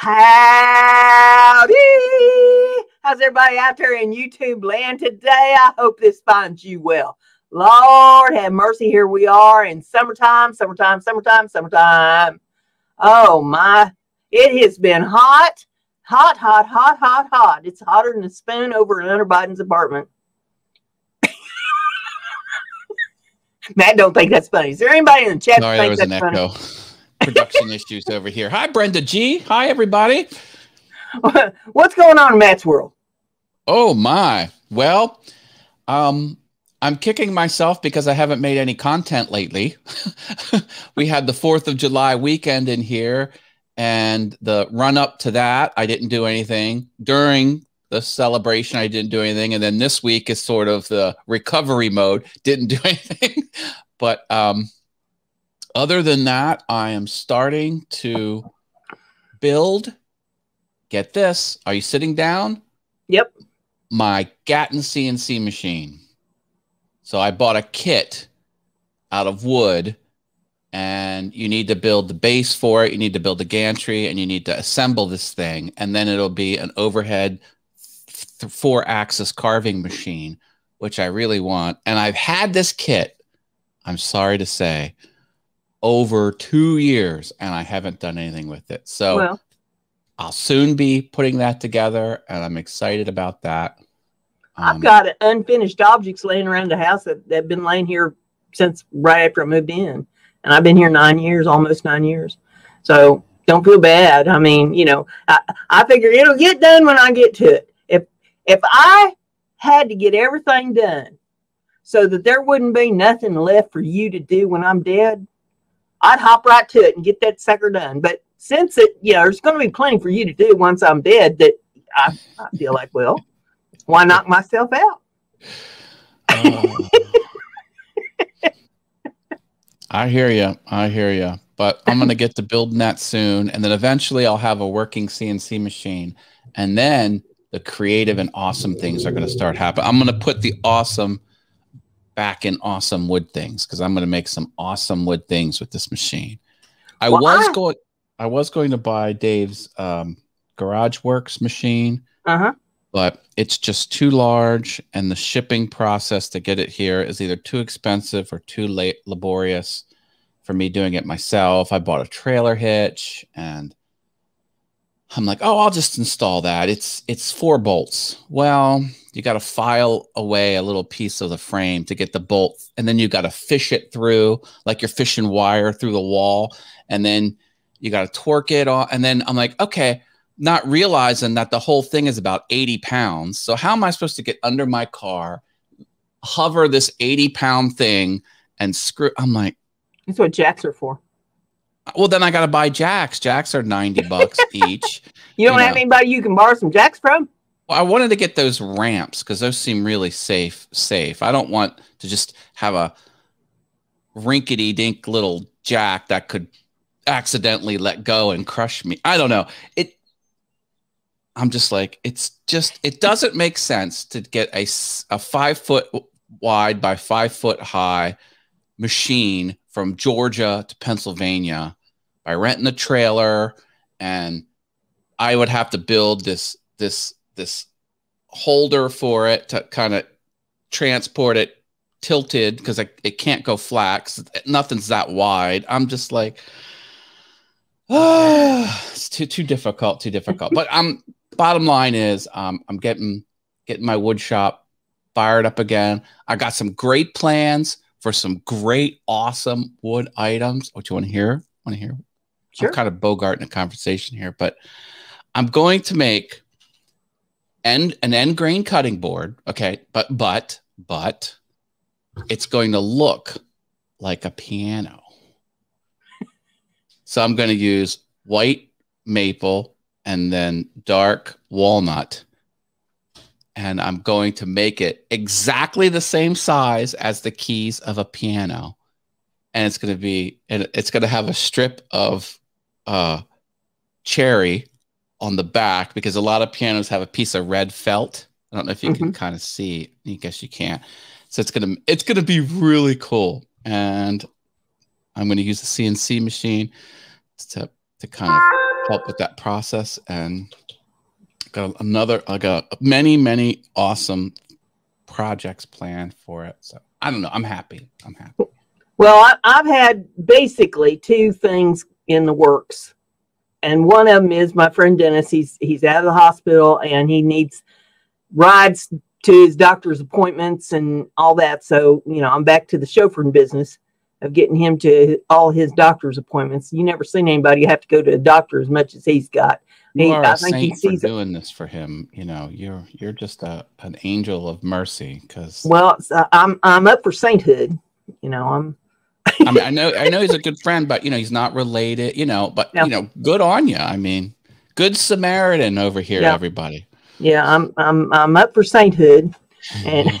Howdy! How's everybody out there in YouTube land today? I hope this finds you well. Lord have mercy, here we are in summertime, summertime, summertime, summertime. Oh my, it has been hot, hot, hot, hot, hot, hot. It's hotter than a spoon over in Hunter Biden's apartment. Matt don't think that's funny. Is there anybody in the chat? Sorry, there was an funny? echo. Production issues over here. Hi, Brenda G. Hi, everybody. What's going on in Matt's world? Oh my. Well, um, I'm kicking myself because I haven't made any content lately. we had the 4th of July weekend in here and the run up to that, I didn't do anything. During the celebration, I didn't do anything. And then this week is sort of the recovery mode, didn't do anything. but um, other than that, I am starting to build. Get this. Are you sitting down? Yep. My Gatton CNC machine. So I bought a kit out of wood and you need to build the base for it. You need to build the gantry and you need to assemble this thing. And then it'll be an overhead four axis carving machine, which I really want. And I've had this kit, I'm sorry to say, over two years and I haven't done anything with it. So well, I'll soon be putting that together and I'm excited about that. Um, I've got unfinished objects laying around the house that have been laying here since right after I moved in. And I've been here nine years, almost nine years. So don't feel bad. I mean, you know, I, I figure it'll get done when I get to it. If if I had to get everything done so that there wouldn't be nothing left for you to do when I'm dead, I'd hop right to it and get that sucker done. But since it, you know, there's going to be plenty for you to do once I'm dead, that I, I feel like, well, why knock myself out? Uh, I hear you. I hear you. But I'm going to get to building that soon. And then eventually I'll have a working CNC machine. And then the creative and awesome things are going to start happening. I'm going to put the awesome back in awesome wood things because I'm going to make some awesome wood things with this machine. I well, was I... going I was going to buy Dave's um, Garage Works machine, uh-huh. but it's just too large, and the shipping process to get it here is either too expensive or too late laborious for me doing it myself. I bought a trailer hitch, and I'm like, oh, I'll just install that. It's it's four bolts. Well, you got to file away a little piece of the frame to get the bolt, and then you got to fish it through like you're fishing wire through the wall, and then you got to torque it on. And then I'm like, okay, not realizing that the whole thing is about 80 pounds. So how am I supposed to get under my car, hover this 80 pound thing, and screw? I'm like, that's what jacks are for. Well, then I got to buy jacks. Jacks are 90 bucks each. You don't you have anybody you can borrow some jacks from? Well, I wanted to get those ramps because those seem really safe. Safe. I don't want to just have a rinkety dink little jack that could accidentally let go and crush me. I don't know. It. I'm just like it's just it doesn't make sense to get a a five foot wide by five foot high machine from Georgia to Pennsylvania by renting a trailer and I would have to build this this this holder for it to kind of transport it tilted because it can't go flat. nothing's that wide. I'm just like, oh, it's too too difficult, too difficult. but I'm bottom line is um, I'm getting getting my wood shop fired up again. I got some great plans for some great, awesome wood items. What you want to hear? Want to hear? Sure. I'm kind of bogarting a conversation here, but I'm going to make end an end grain cutting board. Okay, but but but it's going to look like a piano. so I'm going to use white maple and then dark walnut. And I'm going to make it exactly the same size as the keys of a piano. And it's going to be, and it's going to have a strip of uh, cherry on the back because a lot of pianos have a piece of red felt. I don't know if you mm-hmm. can kind of see. I guess you can't. So it's gonna it's gonna be really cool, and I'm gonna use the CNC machine to to kind of help with that process and got another I got many many awesome projects planned for it. So I don't know. I'm happy. I'm happy. Well, I've had basically two things in the works, and one of them is my friend Dennis. He's he's out of the hospital and he needs rides to his doctor's appointments and all that. So you know, I'm back to the chauffeuring business of getting him to all his doctor's appointments. You never seen anybody have to go to a doctor as much as he's got. You He- are I a think he saint for sees it. doing this for him. You know, you're you're just a an angel of mercy because Well, uh, I'm I'm up for sainthood. You know, I'm I mean I know I know he's a good friend, but you know he's not related. You know, but you know, good on you. I mean, good Samaritan over here, Yeah. everybody. yeah, I'm I'm I'm up for sainthood, and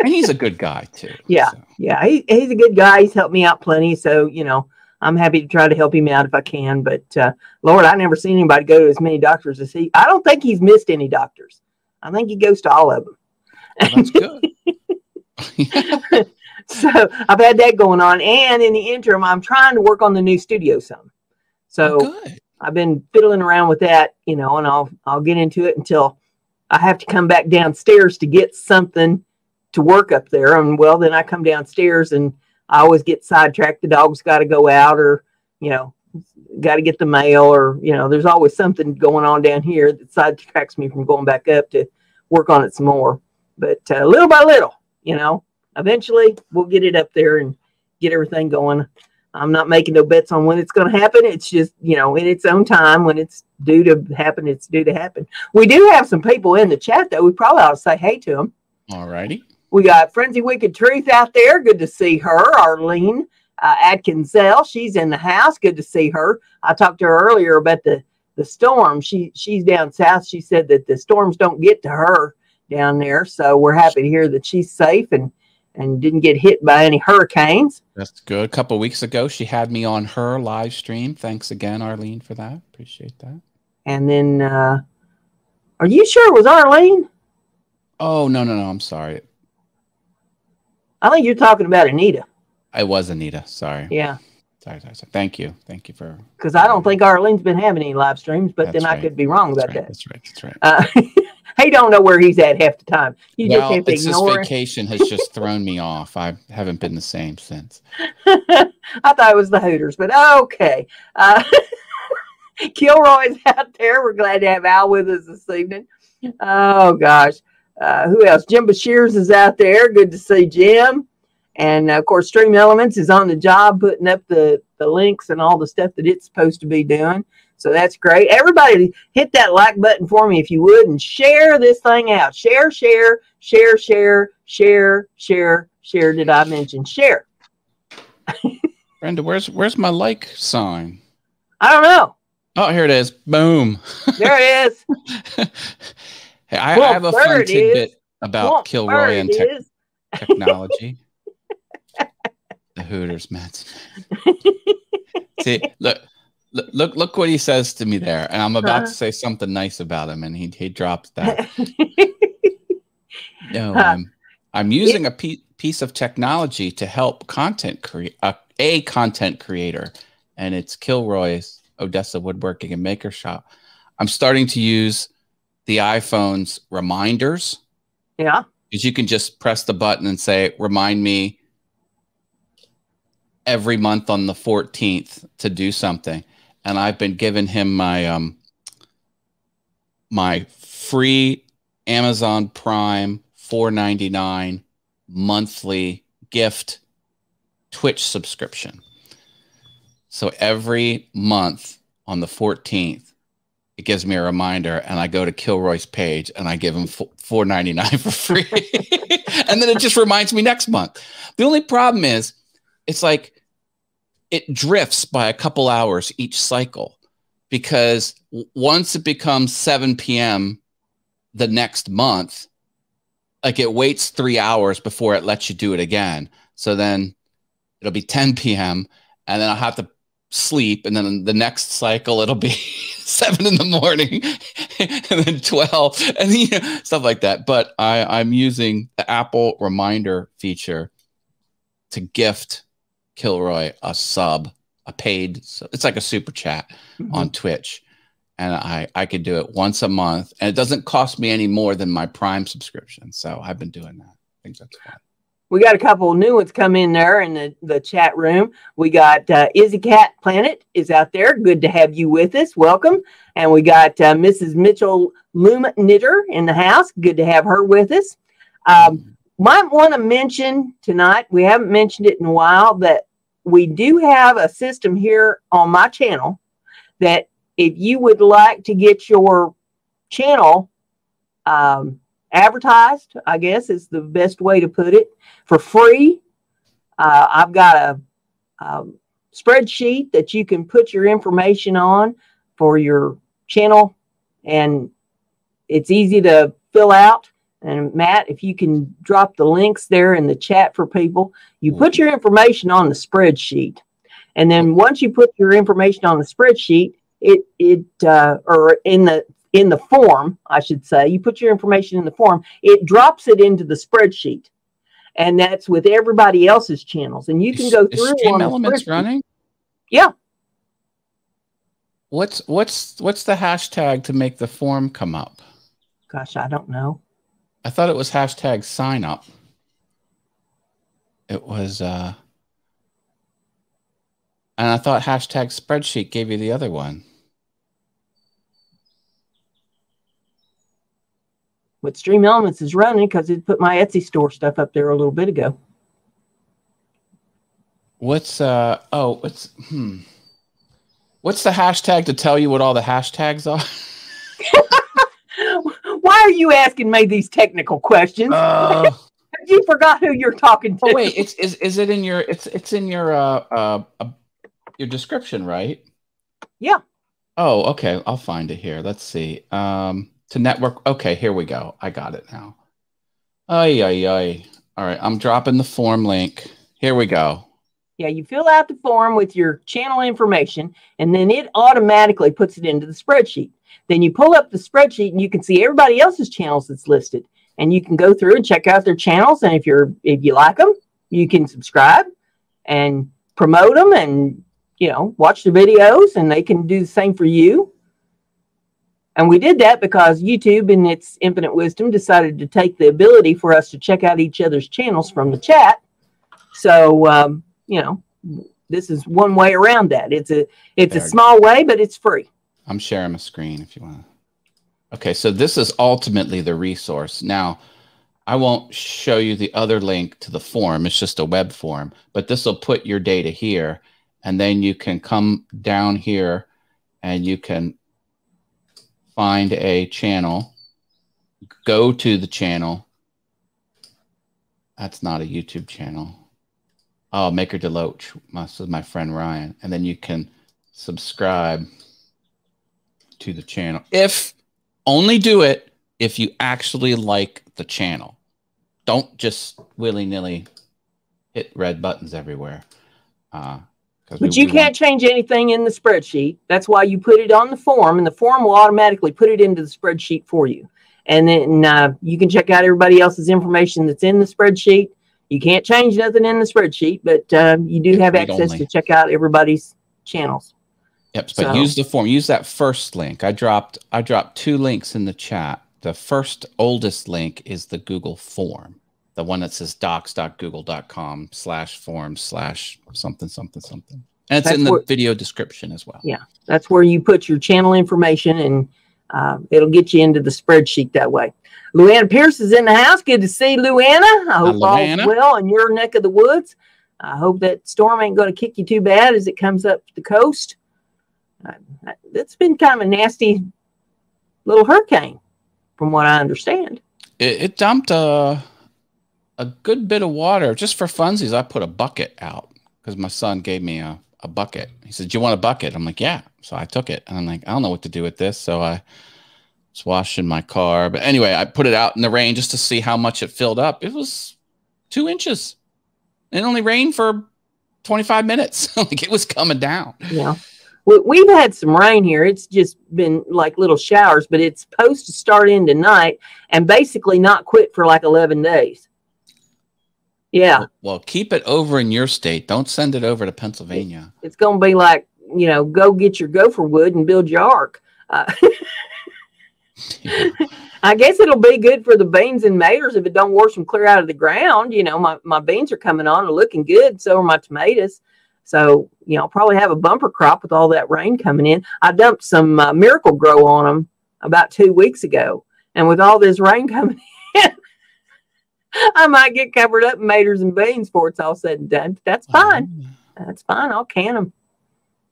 and he's a good guy too. Yeah. so. yeah, he, he's a good guy. He's helped me out plenty, so you know, I'm happy to try to help him out if I can. But uh, Lord, I never seen anybody go to as many doctors as he. I don't think he's missed any doctors. I think he goes to all of them. Well, that's good. so I've had that going on, and in the interim, I'm trying to work on the new studio some. So Oh, good. I've been fiddling around with that, you know, and I'll I'll get into it until I have to come back downstairs to get something to work up there. And well, then I come downstairs and I always get sidetracked. The dog's got to go out, or you know, got to get the mail, or you know, there's always something going on down here that sidetracks me from going back up to work on it some more. But uh, little by little, you know, eventually we'll get it up there and get everything going. I'm not making no bets on when it's going to happen. It's just, you know, in its own time, when it's due to happen, it's due to happen. We do have some people in the chat, though. We probably ought to say hey to them. All righty. We got Frenzy Wicked Truth out there. Good to see her. Arlene uh, Atkinsell, she's in the house. Good to see her. I talked to her earlier about the the storm. She she's down south. She said that the storms don't get to her down there. So we're happy to hear that she's safe and and didn't get hit by any hurricanes. That's good. A couple weeks ago, she had me on her live stream. Thanks again, Arlene, for that. Appreciate that. And then, uh, are you sure it was Arlene? Oh no, no, no. I'm sorry. I think you're talking about Anita. I was Anita. Sorry. Yeah, Sorry, sorry, sorry. Thank you. Thank you for. because I don't think Arlene's been having any live streams, but then That's I could be wrong That's about right. that. That's right. That's right. Uh, he don't know where he's at half the time. You well, just have to it's this ignore. it. vacation has just thrown me off. I haven't been the same since. I thought it was the Hooters, but okay. Uh, Kilroy's out there. We're glad to have Al with us this evening. Oh gosh, uh, who else? Jim Bashirs is out there. Good to see Jim. And uh, of course, Stream Elements is on the job putting up the the links and all the stuff that it's supposed to be doing. So that's great. Everybody, hit that like button for me if you would, and share this thing out. Share, share, share, share, share, share, share. Did I mention share? Brenda, where's where's my like sign? I don't know. Oh, here it is. Boom. There it is. Hey, I, Well, I have a fun tidbit is. about Well, Kilroy and is. technology. the Hooters, Mets. See, look, look, look, what he says to me there, and I'm about Uh-huh. to say something nice about him, and he he drops that. No, Huh. um, I'm using a pe- piece of technology to help content create uh, a content creator, and it's Kilroy's Odessa Woodworking and Maker Shop. I'm starting to use the iPhone's reminders yeah. because you can just press the button and say, "Remind me every month on the 14th to do something." And I've been giving him my um my free Amazon Prime 4.99 monthly gift Twitch subscription. So every month on the 14th, it gives me a reminder, and I go to Kilroy's page and I give him four ninety nine for free, and then it just reminds me next month. The only problem is, it's like it drifts by a couple hours each cycle because once it becomes 7 p.m. the next month, like it waits three hours before it lets you do it again. So then it'll be 10 p.m. and then I'll have to sleep. And then the next cycle, it'll be seven in the morning and then 12 and you know, stuff like that. But I, I'm using the Apple reminder feature to gift Kilroy a sub a paid. So it's like a super chat Mhm. on Twitch, and I I could do it once a month, and it doesn't cost me any more than my Prime subscription. So I've been doing that. I think that's fun. We got a couple new ones come in there in the, the chat room. We got uh, Izzy Cat Planet is out there. Good to have you with us. Welcome. And we got uh, Mrs. Mitchell Loom Knitter in the house. Good to have her with us. Um, might want to mention tonight, we haven't mentioned it in a while, that we do have a system here on my channel that if you would like to get your channel um, advertised, I guess is the best way to put it, for free. Uh, I've got a, um spreadsheet that you can put your information on for your channel, and it's easy to fill out. And Matt, if you can drop the links there in the chat for people, you put your information on the spreadsheet, and then once you put your information on the spreadsheet, it it uh, or in the in the form, I should say, you put your information in the form, it drops it into the spreadsheet, and that's with everybody else's channels, and you can Is- go is through Stream on Elements running. Yeah. What's what's what's the hashtag to make the form come up? Gosh, I don't know. I thought it was hashtag sign up. It was, uh, and I thought hashtag spreadsheet gave you the other one. But Stream Elements is running because it put my Etsy store stuff up there a little bit ago. What's, uh, oh, what's, hmm. What's the hashtag to tell you what all the hashtags are? Why are you asking me these technical questions? Uh, you forgot who you're talking to. oh wait, it's is is it in your it's it's in your uh uh, uh your description, right? Yeah. Oh, okay. I'll find it here. Let's see. Um to network. Okay, here we go. I got it now. Ay ay ay. All right, I'm dropping the form link. Here we go. Yeah, you fill out the form with your channel information, and then it automatically puts it into the spreadsheet. Then you pull up the spreadsheet, and you can see everybody else's channels that's listed, and you can go through and check out their channels. And if you're if you like them, you can subscribe and promote them, and you know watch the videos, and they can do the same for you. And we did that because YouTube, in its infinite wisdom, decided to take the ability for us to check out each other's channels from the chat. So, um, you know, this is one way around that. It's a it's a There. small way, but it's free. I'm sharing my screen if you want. Okay, so this is ultimately the resource. Now, I won't show you the other link to the form. It's just a web form, but this will put your data here, and then you can come down here and you can find a channel, go to the channel. That's not a YouTube channel. Oh, Maker Deloach. This is my friend Ryan. And then you can subscribe to the channel. If only do it if you actually like the channel. Don't just willy nilly hit red buttons everywhere. Uh, But we- you we can't change anything in the spreadsheet. That's why you put it on the form, and the form will automatically put it into the spreadsheet for you. And then uh, you can check out everybody else's information that's in the spreadsheet. You can't change nothing in the spreadsheet, but uh, you do have Read access only. to check out everybody's channels. Yep, but So- use the form. Use that first link. I dropped I dropped two links in the chat. The first oldest link is the Google form, the one that says docs.google.com slash form slash something something something. And it's That's in the where- video description as well. Yeah. That's where you put your channel information, and uh, it'll get you into the spreadsheet that way. Luanna Pierce is in the house. Good to see Luanna. I hope all's Luanna. well in your neck of the woods. I hope that storm ain't going to kick you too bad as it comes up the coast. Uh, it's been kind of a nasty little hurricane, from what I understand. It, it dumped a a good bit of water just for funsies. I put a bucket out because my son gave me a, a bucket. He said, "Do you want a bucket?" I'm like, "Yeah." So I took it, and I'm like, "I don't know what to do with this." So I was washing my car, but anyway, I put it out in the rain just to see how much it filled up. It was two inches. It only rained for 25 minutes. like it was coming down. Yeah. we, we've had some rain here. It's just been like little showers, but it's supposed to start in tonight and basically not quit for like 11 days. Yeah, Well, keep it over in your state. Don't send it over to Pennsylvania. it's going to be like you know, go get your gopher wood and build your ark. Uh, I guess it'll be good for the beans and maters if it don't wash them clear out of the ground. You know, my, my beans are coming on and looking good. So are my tomatoes. So, you know, I'll probably have a bumper crop with all that rain coming in. I dumped some uh, Miracle-Gro on them about two weeks ago. And with all this rain coming in, I might get covered up in maters and beans before it's all said and done. But that's fine. That's fine. I'll can them.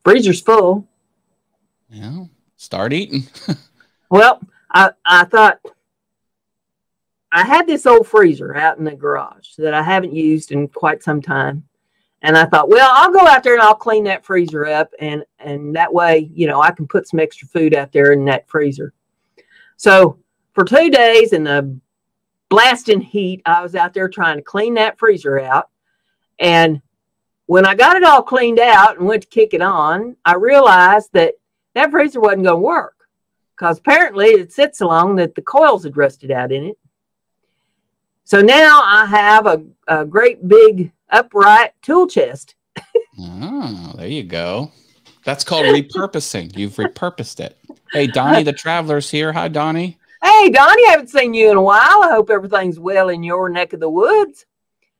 Freezer's full. Yeah. Start eating. Well, I, I thought I had this old freezer out in the garage that I haven't used in quite some time. And I thought, well, I'll go out there and I'll clean that freezer up and and that way, you know, I can put some extra food out there in that freezer. So for two days in the blasting heat, I was out there trying to clean that freezer out. And when I got it all cleaned out and went to kick it on, I realized that that freezer wasn't going to work because apparently it sits so long that the coils had rusted out in it. So now I have a, a great big upright tool chest. Oh, there you go. That's called repurposing. You've repurposed it. Hey, Donnie the Traveler's here. Hi, Donnie. Hey, Donnie, haven't seen you in a while. I hope everything's well in your neck of the woods.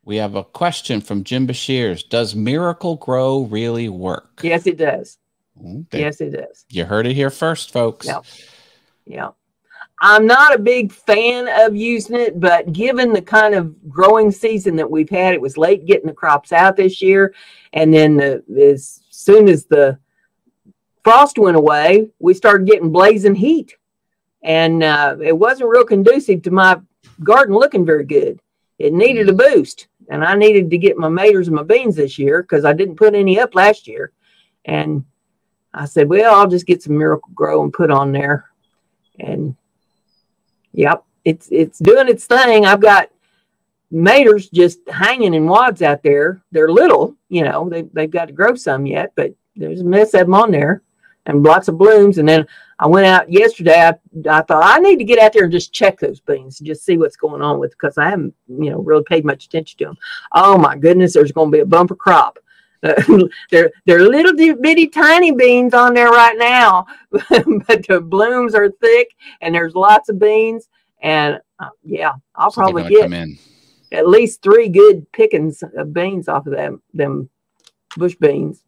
We have a question from Jim Bashirs. Does Miracle-Gro really work? Yes, it does. Okay. Yes, it is. You heard it here first, folks. Yeah. Yeah. I'm not a big fan of using it, but given the kind of growing season that we've had, it was late getting the crops out this year. And then the, as soon as the frost went away, we started getting blazing heat. And uh, it wasn't real conducive to my garden looking very good. It needed a boost. And I needed to get my maters and my beans this year because I didn't put any up last year. And I said, well, I'll just get some Miracle-Gro and put on there and yep, it's it's doing its thing. I've got maters just hanging in wads out there. They're little, you know, they they've got to grow some yet, but there's a mess of them on there and lots of blooms. And then I went out yesterday. I, I thought I need to get out there and just check those beans and just see what's going on with because I haven't, you know, really paid much attention to them. Oh my goodness, there's going to be a bumper crop. They're they're little bitty tiny beans on there right now, but the blooms are thick and there's lots of beans. And uh, yeah, I'll So probably get in. at least three good pickings of beans off of them them bush beans.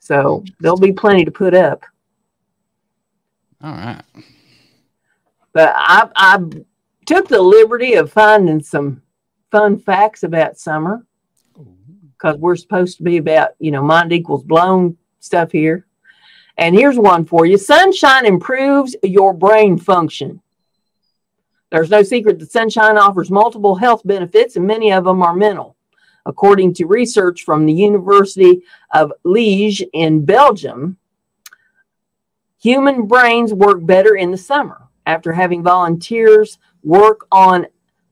So there'll be plenty to put up. All right. But I I took the liberty of finding some fun facts about summer because we're supposed to be about you know mind equals blown stuff here. And here's one for you: sunshine improves your brain function. There's no secret that sunshine offers multiple health benefits, and many of them are mental. According to research from the University of Liège in Belgium, human brains work better in the summer. After having volunteers work on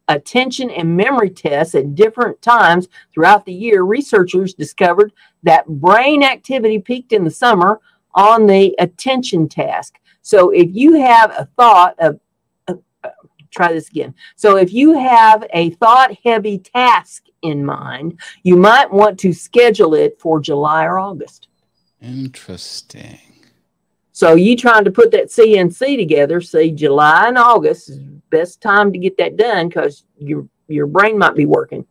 attention and memory tests at different times throughout the year, researchers discovered that brain activity peaked in the summer on the attention task. So if you have a thought of, uh, uh, try this again. So if you have a thought heavy task in mind, you might want to schedule it for July or August. Interesting. So you trying to put that CNC together, say July and August is best time to get that done because your your brain might be working.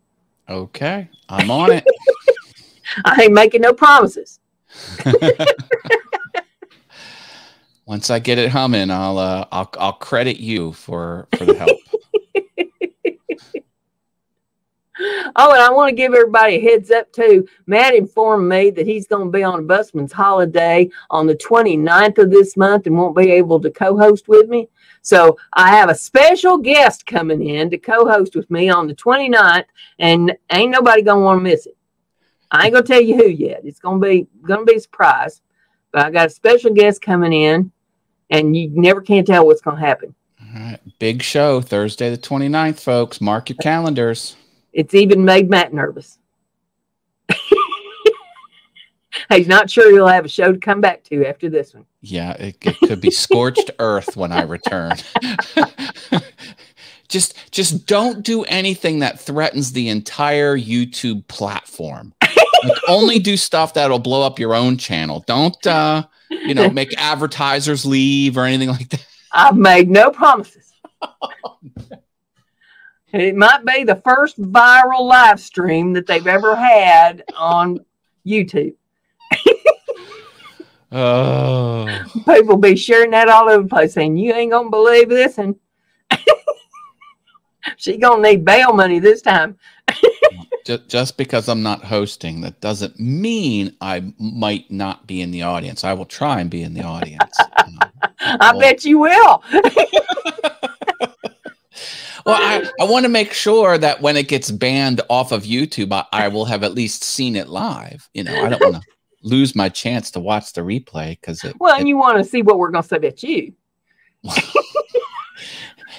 Okay. I'm on it. I ain't making no promises. Once I get it humming, I'll uh, I'll I'll credit you for for the help. Oh, and I want to give everybody a heads up too. Matt informed me that he's going to be on a busman's holiday on the 29th of this month and won't be able to co-host with me. So I have a special guest coming in to co-host with me on the 29th, and ain't nobody gonna want to miss it. I ain't gonna tell you who yet. It's gonna be gonna be a surprise. But I got a special guest coming in, and you never can tell what's gonna happen. All right. Big show Thursday the 29th, folks. Mark your calendars. It's even made Matt nervous. He's not sure he'll have a show to come back to after this one. Yeah, it, it could be scorched earth when I return. just just don't do anything that threatens the entire YouTube platform. like only do stuff that'll blow up your own channel. Don't uh, you know, make advertisers leave or anything like that. I've made no promises. It might be the first viral live stream that they've ever had on YouTube. Oh, People be sharing that all over the place, saying, "You ain't gonna believe this," and she gonna need bail money this time. just, just because I'm not hosting, that doesn't mean I might not be in the audience. I will try and be in the audience. I Well- bet you will. Well, I, I want to make sure that when it gets banned off of YouTube, I, I will have at least seen it live. You know, I don't want to lose my chance to watch the replay because it, Well, it- and you want to see what we're gonna say about you.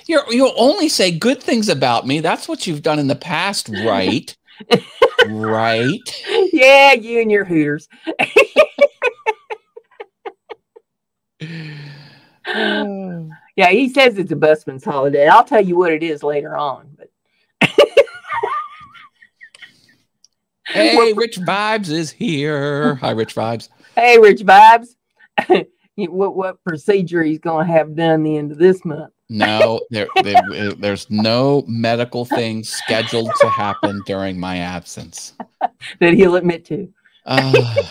you're, you'll only say good things about me. That's what you've done in the past, right? right. Yeah, you and your hooters. Oh. Yeah, he says it's a busman's holiday. I'll tell you what it is later on. But Hey, Rich Vibes is here. Hi, Rich Vibes. hey, Rich Vibes, what what procedure he's gonna have done the end of this month? No, there, there, there's no medical thing scheduled to happen during my absence. that he'll admit to. Uh,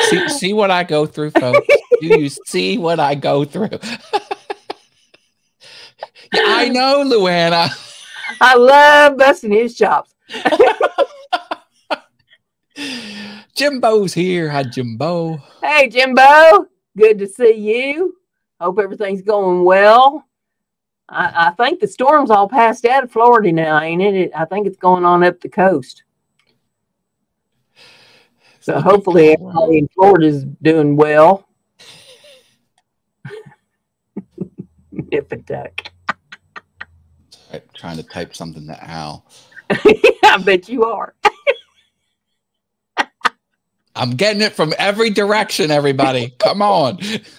see, see what I go through, folks. Do you see what I go through? yeah, I know, Luana. I love busting his chops. Jimbo's here. Hi, Jimbo. Hey, Jimbo, good to see you. Hope everything's going well. I, I think the storm's all passed out of Florida now, ain't it? it? I think it's going on up the coast. So hopefully everybody in Florida's doing well. Nip and. I'm trying to type something to Al. I bet you are. I'm getting it from every direction, everybody. Come on.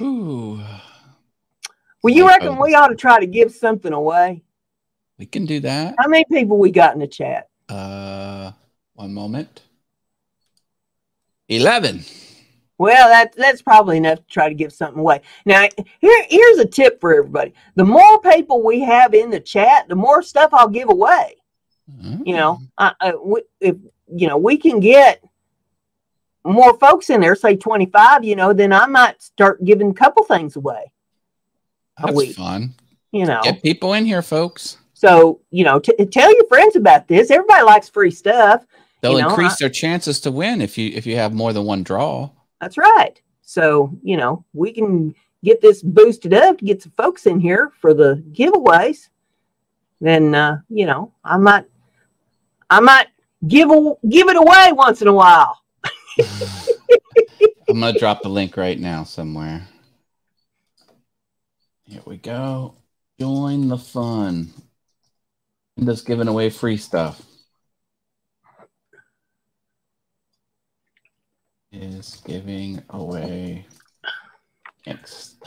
Ooh. well, you reckon we ought to try to give something away? We can do that. How many people we got in the chat? Uh, one moment. 11. Well, that that's probably enough to try to give something away. Now, here here's a tip for everybody: the more people we have in the chat, the more stuff I'll give away. You know, mm-hmm. I, I, we, if you know we can get more folks in there, say twenty five, you know, then I might start giving a couple things away. a That's week. fun. You know, Get people in here, folks. so you know, t- tell your friends about this. Everybody likes free stuff. They'll You know, increase I- their chances to win if you if you have more than one draw. That's right. So, you know, we can get this boosted up to get some folks in here for the giveaways. Then, uh, you know, I might, I might give a, give it away once in a while. I'm gonna drop the link right now somewhere. Here we go. Join the fun. I'm just giving away free stuff. Is giving away.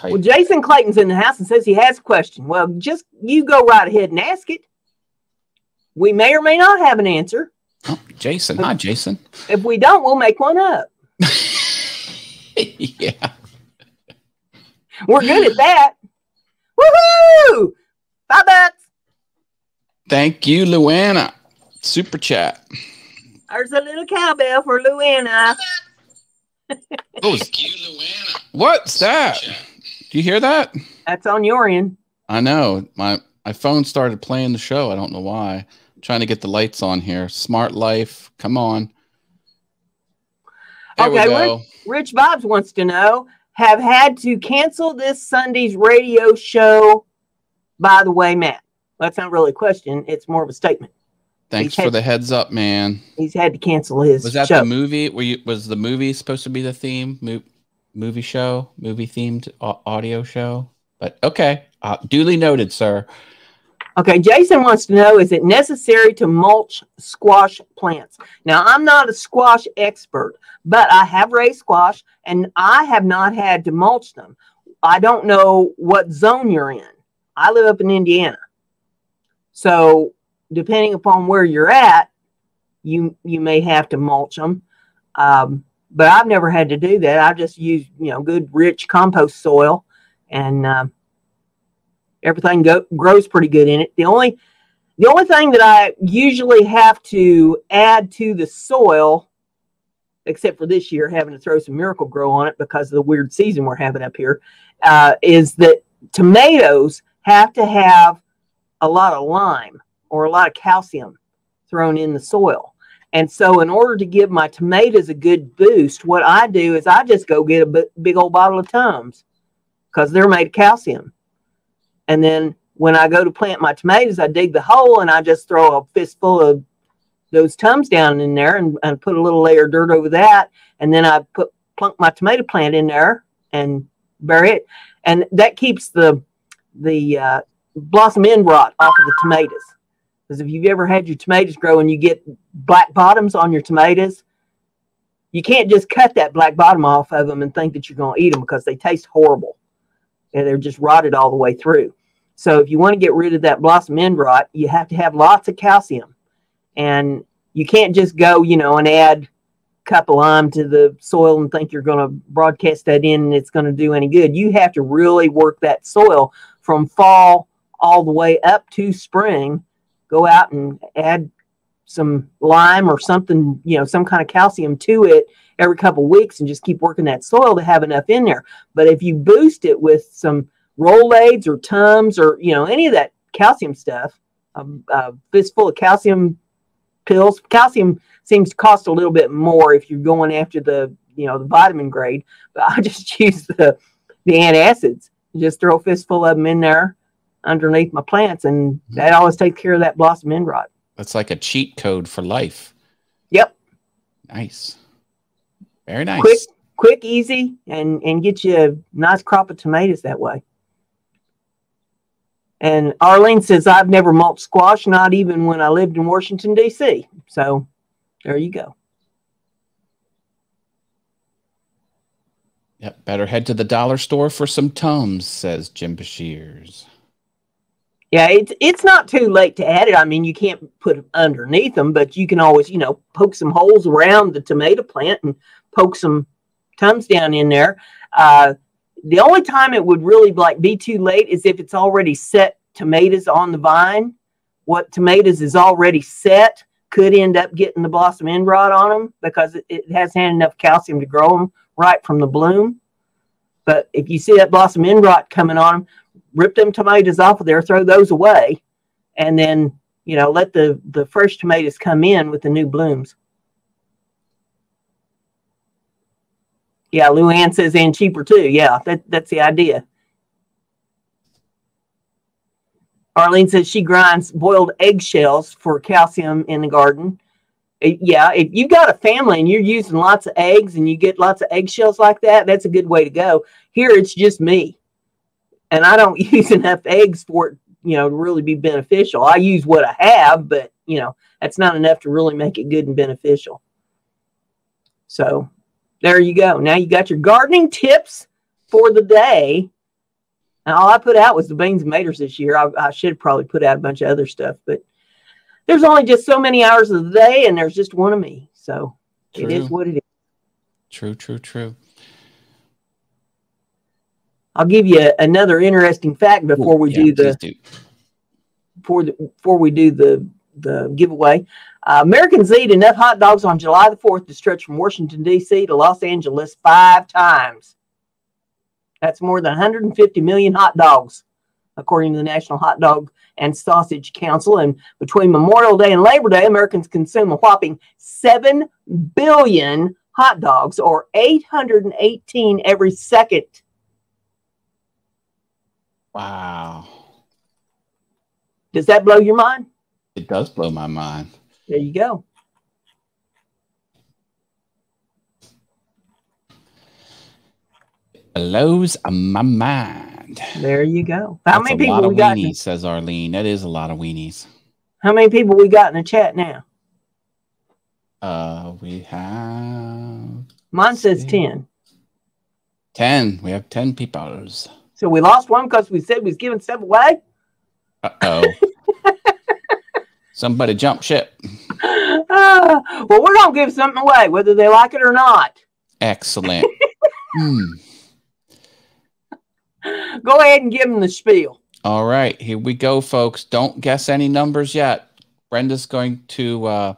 Well, Jason Clayton's in the house and says he has a question. Well, just you go right ahead and ask it. We may or may not have an answer. Oh, Jason. Hi, Jason. If we don't, we'll make one up. yeah. We're good at that. Woohoo! Five bucks. Thank you, Luana. Super chat. There's a little cowbell for Luana. Oh, what's that? Do you hear that? That's on your end. I know. My my phone started playing the show. I don't know why. I'm trying to get the lights on here. Smart life. Come on. There Okay, we go. Rich Bobs wants to know have had to cancel this Sunday's radio show. By the way, Matt, well, that's not really a question. It's more of a statement. Thanks he's for the heads up, man. He's had to cancel his Was that show. the movie? Were you was the movie supposed to be the theme? Mo- movie show, movie themed au- audio show? But okay, uh, duly noted, sir. Okay, Jason wants to know is it necessary to mulch squash plants? Now, I'm not a squash expert, but I have raised squash and I have not had to mulch them. I don't know what zone you're in. I live up in Indiana. So, depending upon where you're at, you you may have to mulch them. Um, but I've never had to do that. I just use, you know, good rich compost soil and uh, everything go, grows pretty good in it. The only the only thing that I usually have to add to the soil, except for this year having to throw some Miracle-Gro on it because of the weird season we're having up here, uh, is that tomatoes have to have a lot of lime or a lot of calcium thrown in the soil. And so, in order to give my tomatoes a good boost, what I do is I just go get a big old bottle of Tums because they're made of calcium. And then when I go to plant my tomatoes, I dig the hole and I just throw a fistful of those tums down in there and, and put a little layer of dirt over that. And then I put plunk my tomato plant in there and bury it. And that keeps the the uh, blossom end rot off of the tomatoes. Because if you've ever had your tomatoes grow and you get black bottoms on your tomatoes, you can't just cut that black bottom off of them and think that you're going to eat them because they taste horrible and they're just rotted all the way through. So if you want to get rid of that blossom end rot, you have to have lots of calcium. And you can't just go, you know, and add a cup of lime to the soil and think you're going to broadcast that in and it's going to do any good. You have to really work that soil from fall all the way up to spring. Go out and add some lime or something, you know, some kind of calcium to it every couple weeks and just keep working that soil to have enough in there. But if you boost it with some Rolaids or Tums or, you know, any of that calcium stuff, um, uh, a, a fistful of calcium pills, calcium seems to cost a little bit more if you're going after the, you know, the vitamin grade. But I just use the, the antacids. Just throw a fistful of them in there underneath my plants, and mm-hmm. that always takes care of that blossom end rot. That's like a cheat code for life. Yep. Nice. Very nice. Quick, quick, easy, and and get you a nice crop of tomatoes that way. And Arlene says I've never mulched squash, not even when I lived in Washington D.C. So there you go. Yep, better head to the dollar store for some tums, says Jim Bashirs. Yeah, it's it's not too late to add it. I mean, you can't put it underneath them, but you can always, you know, poke some holes around the tomato plant and poke some tums down in there. Uh, the only time it would really like be too late is if it's already set tomatoes on the vine. What tomatoes is already set could end up getting the blossom end rot on them because it, it hasn't had enough calcium to grow them right from the bloom. But if you see that blossom end rot coming on them, rip them tomatoes off of there, throw those away, and then you know let the the fresh tomatoes come in with the new blooms. Yeah, Luann says and cheaper too. Yeah, that, that's the idea. Arlene says she grinds boiled eggshells for calcium in the garden. Uh, yeah, if you've got a family and you're using lots of eggs and you get lots of eggshells like that, that's a good way to go. Here, it's just me. And I don't use enough eggs for it, you know, to really be beneficial. I use what I have, but, you know, that's not enough to really make it good and beneficial. So there you go. Now you got your gardening tips for the day. And all I put out was the beans and maters this year. I, I should probably put out a bunch of other stuff, but there's only just so many hours of the day, and there's just one of me. So true. it is what it is. True, true, true. I'll give you another interesting fact before we yeah, do the do. before the before we do the the giveaway. Uh, Americans eat enough hot dogs on July the 4th to stretch from Washington, D.C. to Los Angeles five times. That's more than 150 million hot dogs, according to the National Hot Dog and Sausage Council. And between Memorial Day and Labor Day, Americans consume a whopping 7 billion hot dogs, or 818 every second. Wow. Does that blow your mind? It does blow my mind. There you go. blows my mind. There you go. How That's many a people lot we of got? in- says Arlene. That is a lot of weenies. How many people we got in the chat now? Uh, we have Mine says ten. 10. We have 10 people. So we lost one because we said we was giving stuff away. Uh oh. Somebody jump ship. Ah, well, we're gonna give something away, whether they like it or not. Excellent. Hmm. Go ahead and give them the spiel. All right, here we go, folks. Don't guess any numbers yet. Brenda's going to. Uh,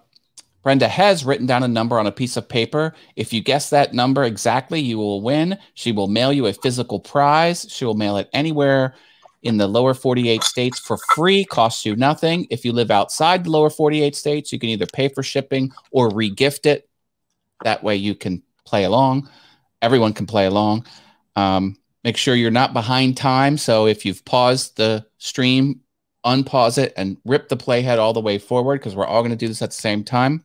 Brenda has written down a number on a piece of paper. If you guess that number exactly, you will win. She will mail you a physical prize. She will mail it anywhere in the lower 48 states for free, costs you nothing. If you live outside the lower 48 states, you can either pay for shipping or regift it. That way you can play along. Everyone can play along. Um, make sure you're not behind time. So if you've paused the stream, unpause it and rip the playhead all the way forward because we're all going to do this at the same time.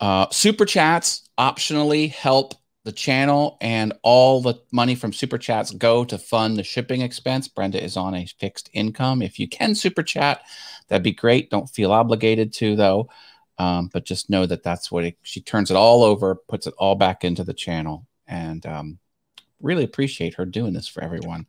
Uh, super chats optionally help the channel, and all the money from super chats go to fund the shipping expense. Brenda is on a fixed income. If you can super chat, that'd be great. Don't feel obligated to though, um, but just know that that's what it, she turns it all over, puts it all back into the channel, and um, really appreciate her doing this for everyone.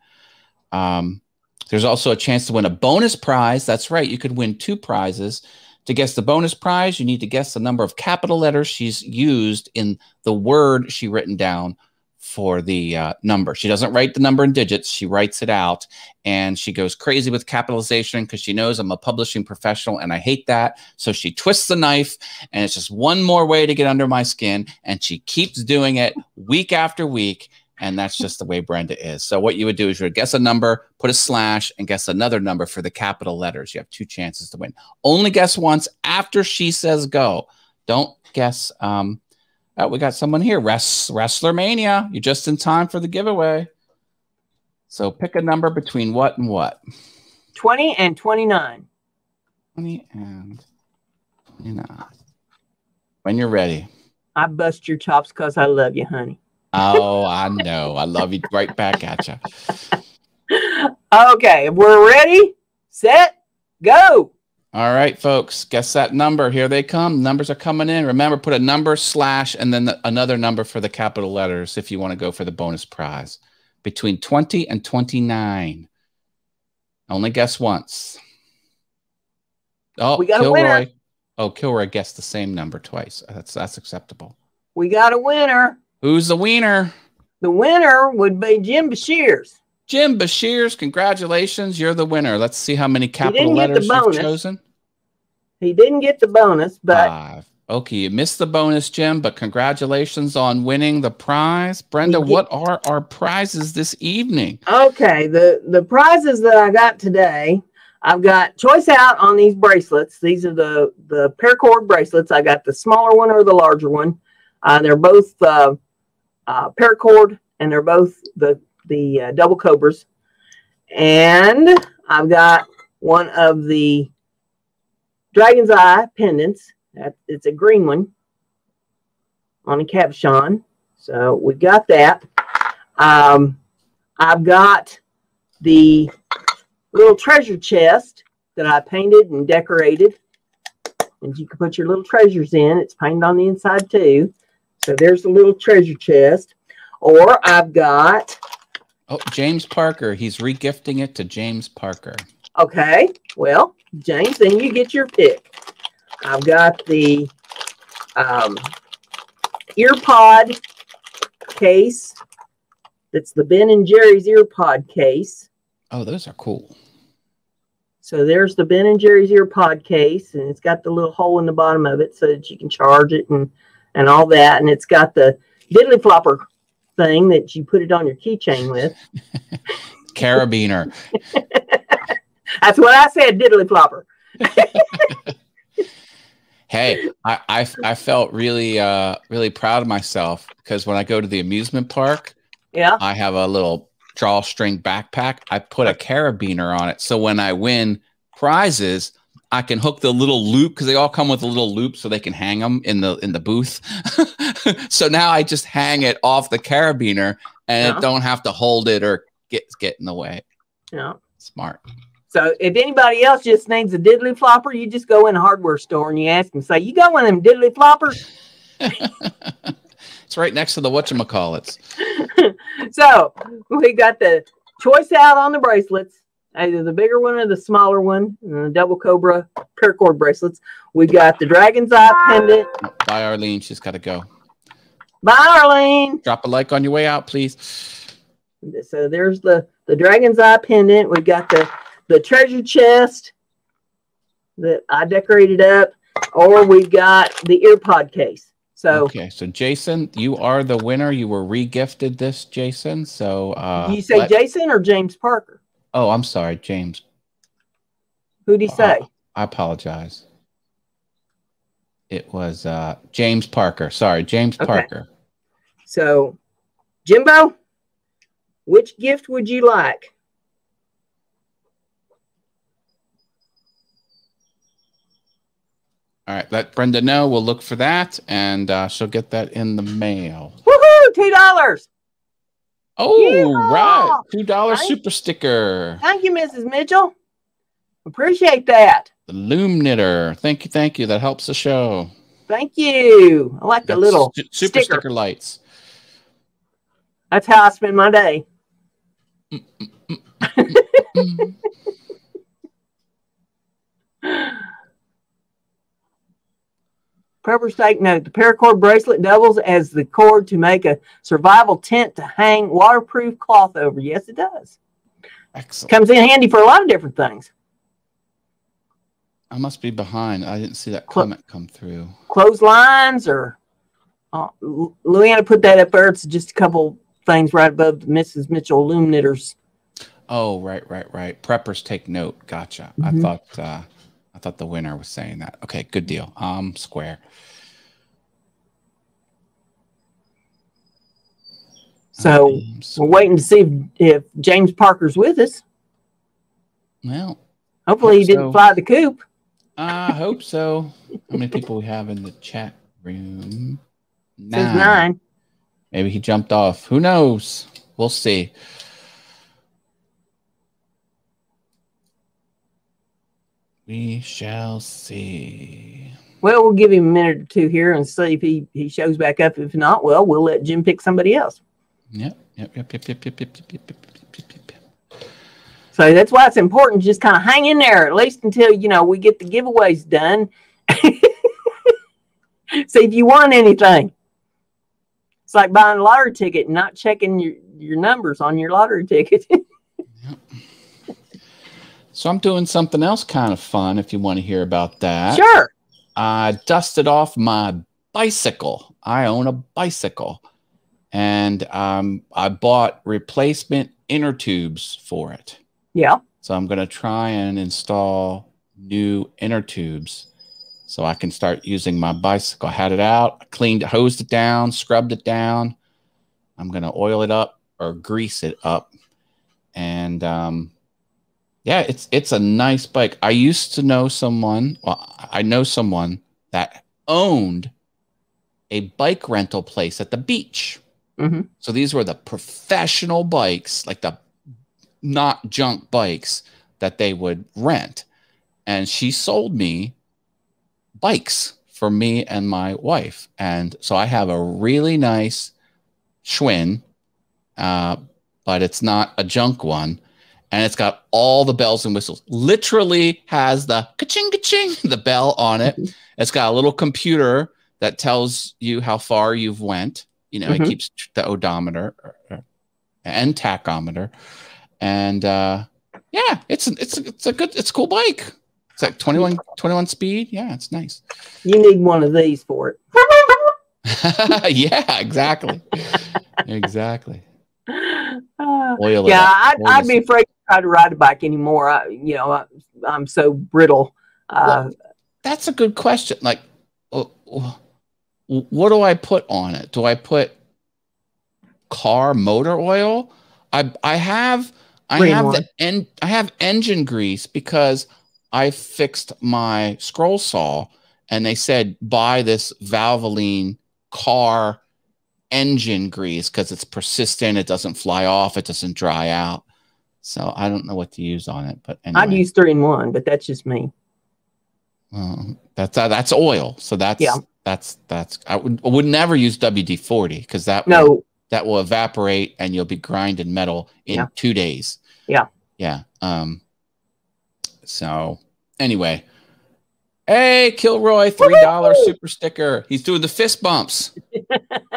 Um, there's also a chance to win a bonus prize. That's right, you could win two prizes. To guess the bonus prize, you need to guess the number of capital letters she's used in the word she written down for the uh, number. She doesn't write the number in digits, she writes it out. And she goes crazy with capitalization because she knows I'm a publishing professional and I hate that. So she twists the knife, and it's just one more way to get under my skin. And she keeps doing it week after week. And that's just the way Brenda is. So what you would do is you would guess a number, put a slash, and guess another number for the capital letters. You have two chances to win. Only guess once after she says go. Don't guess. Um, oh, we got someone here. Wrest- Wrestler Mania. You're just in time for the giveaway. So pick a number between what and what? 20 and 29. 20 and 29. When you're ready. I bust your chops because I love you, honey. Oh, I know. I love you right back at you. Okay, we're ready, set, go. All right, folks, guess that number. Here they come. Numbers are coming in. Remember, put a number slash and then the, another number for the capital letters if you want to go for the bonus prize. Between 20 and 29. Only guess once. Oh, We got a Kilroy. winner. Oh, Kilroy guessed the same number twice. That's that's acceptable. We got a winner. Who's the wiener? The winner would be Jim Bashirs. Jim Bashirs, congratulations. You're the winner. Let's see how many capital didn't get the letters you've chosen. He didn't get the bonus, but. Okay, you missed the bonus, Jim, but congratulations on winning the prize. Brenda, what are our prizes this evening? okay. The the prizes that I got today, I've got choice out on these bracelets. These are the the paracord bracelets. I got the smaller one or the larger one. Uh, they're both uh, uh, paracord, and they're both the the uh, double cobras. And I've got one of the dragon's eye pendants. That it's a green one on a cabochon. So we got that. Um, I've got the little treasure chest that I painted and decorated. And you can put your little treasures in. It's painted on the inside too. So there's the little treasure chest. Or I've got, Oh, James Parker. He's regifting it to James Parker. okay, well, James, then you get your pick. I've got the um, earpod case. That's the Ben and Jerry's earpod case. Oh, those are cool. So there's the Ben and Jerry's ear pod case, and it's got the little hole in the bottom of it so that you can charge it and and all that. And it's got the diddly flopper thing that you put it on your keychain with. Carabiner. That's what I said, diddly flopper. hey, I, I I felt really uh really proud of myself because when I go to the amusement park, Yeah. I have a little drawstring backpack. I put a carabiner on it. So when I win prizes, I can hook the little loop because they all come with a little loop so they can hang them in the in the booth. so now I just hang it off the carabiner and Yeah. don't have to hold it or get get in the way. Yeah. Smart. So if anybody else just needs a diddly flopper, you just go in a hardware store and you ask them, say, "You got one of them diddly floppers?" it's right next to the whatchamacallits. so we got the choice out on the bracelets, either the bigger one or the smaller one, and the double cobra paracord bracelets. We got the dragon's eye pendant. Bye, Arlene. She's got to go. Bye, Arlene. Drop a like on your way out, please. So there's the the dragon's eye pendant. We got the the treasure chest that I decorated up, or we've got the earpod case. So okay, so Jason, you are the winner. You were regifted this, Jason. So uh, you say. Jason or James Parker? Oh, I'm sorry, James. Who'd he uh, say? I apologize. It was uh, James Parker. Sorry, James okay. Parker. So, Jimbo, which gift would you like? All right, let Brenda know. We'll look for that, and uh, she'll get that in the mail. Woohoo! Two dollars. Oh, right, two dollar super sticker. Thank you, Mrs. Mitchell. Appreciate that. The Loom Knitter. Thank you, thank you. That helps the show. Thank you. I like That's the little super sticker. sticker lights. That's how I spend my day. Mm, mm, mm, Prepper's take note the paracord bracelet doubles as the cord to make a survival tent to hang waterproof cloth over. Yes, it does. Excellent. Comes in handy for a lot of different things. I must be behind. I didn't see that comment come through. Clotheslines or uh, Louisiana put that up there. It's just a couple things right above Mrs. Mitchell loom knitters. Oh, right, right, right. Preppers take note. Gotcha. Mm -hmm. I mm-hmm. thought uh, I thought the winner was saying that. Okay, good deal. Um, square. So we're waiting to see if, if, James Parker's with us. Well, hopefully he didn't so. fly the coop. I hope so. How many people we have in the chat room? Nine. Nine. Maybe he jumped off. Who knows? We'll see. We shall see. Well, we'll give him a minute or two here and see if he, he shows back up. If not, well, we'll let Jim pick somebody else. Yep, yep, yep, yep, yep, yep, yep, yep, yep, yep, yep. So that's why it's important just kind of hang in there at least until you know we get the giveaways done. see if you won anything. It's like buying a lottery ticket and not checking your, your numbers on your lottery ticket. So I'm doing something else kind of fun if you want to hear about that. Sure. I dusted off my bicycle. I own a bicycle. And um, I bought replacement inner tubes for it. Yeah. So I'm going to try and install new inner tubes so I can start using my bicycle. I had it out, I cleaned it, hosed it down, scrubbed it down. I'm going to oil it up or grease it up. And um, yeah, it's it's a nice bike. I used to know someone. Well, I know someone that owned a bike rental place at the beach. Mm-hmm. So these were the professional bikes, like the not junk bikes that they would rent. And she sold me bikes for me and my wife. And so I have a really nice Schwinn, uh, but it's not a junk one and it's got all the bells and whistles. Literally has the ka-ching ka-ching the bell on it. Mm-hmm. It's got a little computer that tells you how far you've went. You know, mm-hmm. it keeps the odometer and tachometer, and uh, yeah, it's it's it's a good it's a cool bike. It's like 21, 21 speed. Yeah, it's nice. You need one of these for it. yeah, exactly, exactly. Uh, yeah, I'd, I'd be afraid try to ride a bike anymore. I, you know, I, am so brittle. Uh, well, that's a good question. Like, uh, what do I put on it? Do I put car motor oil? I I have I have the en- I have engine grease because I fixed my scroll saw and they said buy this Valvoline car engine grease because it's persistent. It doesn't fly off. It doesn't dry out. So I don't know what to use on it, but anyway. I'd use three in one, but that's just me. Well, that's uh, that's oil. So that's Yeah. that's that's I would, I would never use WD forty because that will, No, that will evaporate and you'll be grinding metal in Yeah. two days. Yeah. Yeah. Um. So anyway, hey Kilroy, three dollar super sticker. He's doing the fist bumps.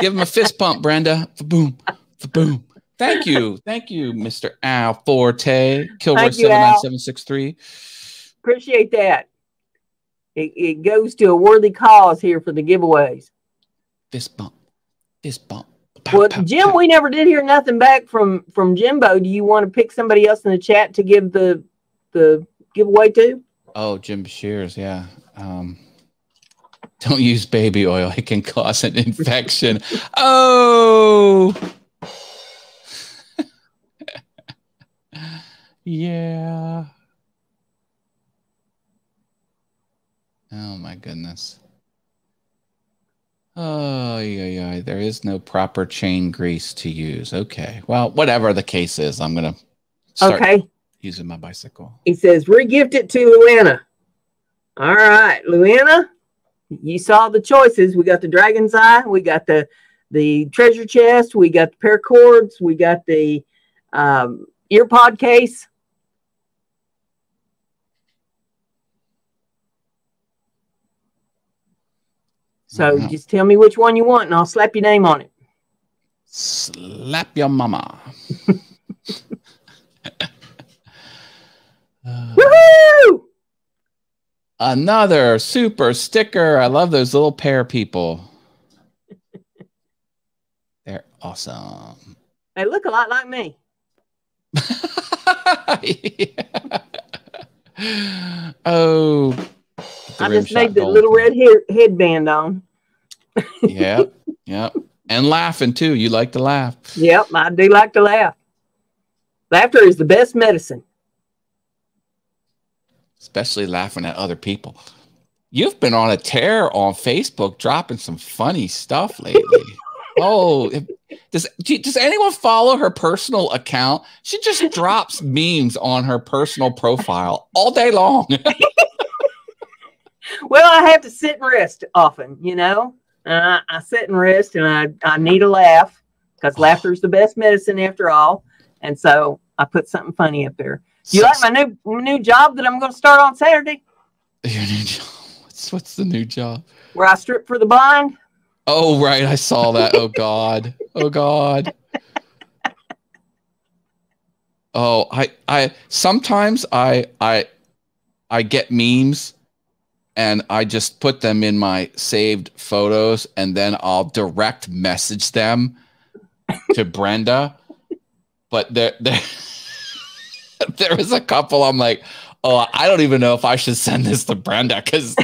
Give him a fist bump, Brenda. Boom, boom. Thank you, thank you, Mister Al Forte. Kilroy Thank you, seven nine Al. seven six three. appreciate that. It, it goes to a worthy cause here for the giveaways. Fist bump, fist bump. Pow, Well, pow, Jim, pow. we never did hear nothing back from from Jimbo. Do you want to pick somebody else in the chat to give the the giveaway to? Oh, Jim Shears, yeah. Um, don't use baby oil; it can cause an infection. oh, yeah. Oh my goodness. Oh, yeah, yeah. There is no proper chain grease to use. Okay. Well, whatever the case is, I'm gonna start Okay. using my bicycle. He says, regift it to Luana. All right, Luana, you saw the choices. We got the Dragon's Eye, we got the the treasure chest, we got the paracords, we got the um, ear pod case. So Mhm. just tell me which one you want, and I'll slap your name on it. Slap your mama. Uh, Woohoo! another super sticker. I love those little pear people. They're awesome. They look a lot like me. Yeah. Oh, I just made the little red hair, headband on. Yep, yep. And laughing too. You like to laugh. Yep, I do like to laugh. Laughter is the best medicine. especially laughing at other people. You've been on a tear on Facebook, dropping some funny stuff lately. oh, does does anyone follow her personal account? She just drops memes on her personal profile all day long. Well, I have to sit and rest often, you know. Uh, I sit and rest, and I, I need a laugh because laughter is the best medicine after all. And so I put something funny up there. Do you like my new new job that I'm going to start on Saturday, Your new job. What's what's the new job? where I strip for the blind? Oh right, I saw that. Oh God. Oh God. Oh, I I sometimes I I I get memes and I just put them in my saved photos and then I'll direct message them to Brenda. But there there there is a couple I'm like, "Oh, I don't even know if I should send this to Brenda cuz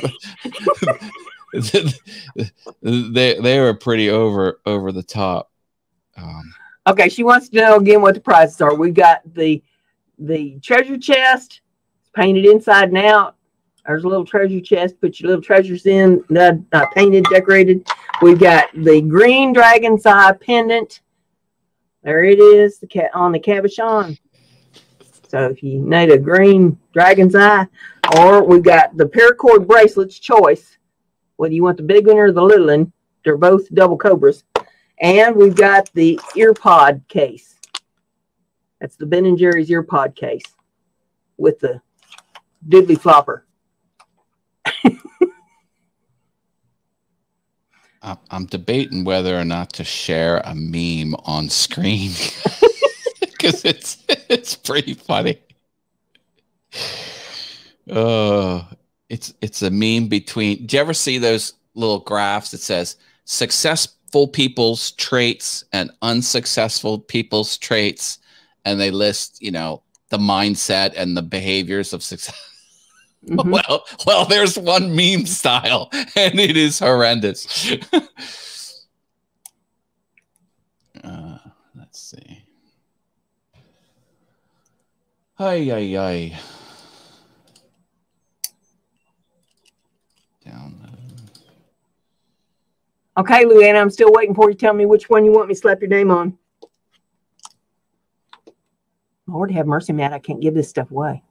they they were pretty over over the top. Um, Okay, she wants to know again what the prizes are. We got the the treasure chest painted inside and out. There's a little treasure chest. Put your little treasures in. Uh, painted, decorated. We've got the green dragon's eye pendant. There it is, the cat on the cabochon. So if you need a green dragon's eye, or we've got the paracord bracelets choice. Whether you want the big one or the little one, they're both double cobras. And we've got the ear pod case. That's the Ben and Jerry's ear pod case with the diddly flopper. I'm debating whether or not to share a meme on screen because it's it's pretty funny. Uh, it's it's a meme between. Do you ever see those little graphs that says successful people's traits and unsuccessful people's traits, and they list you know the mindset and the behaviors of success. Mhm. Well, well, there's one meme style, and it is horrendous. uh, let's see. Ay, ay, ay. Download. Okay, Luann, I'm still waiting for you to tell me which one you want me to slap your name on. Lord have mercy, Matt. I can't give this stuff away.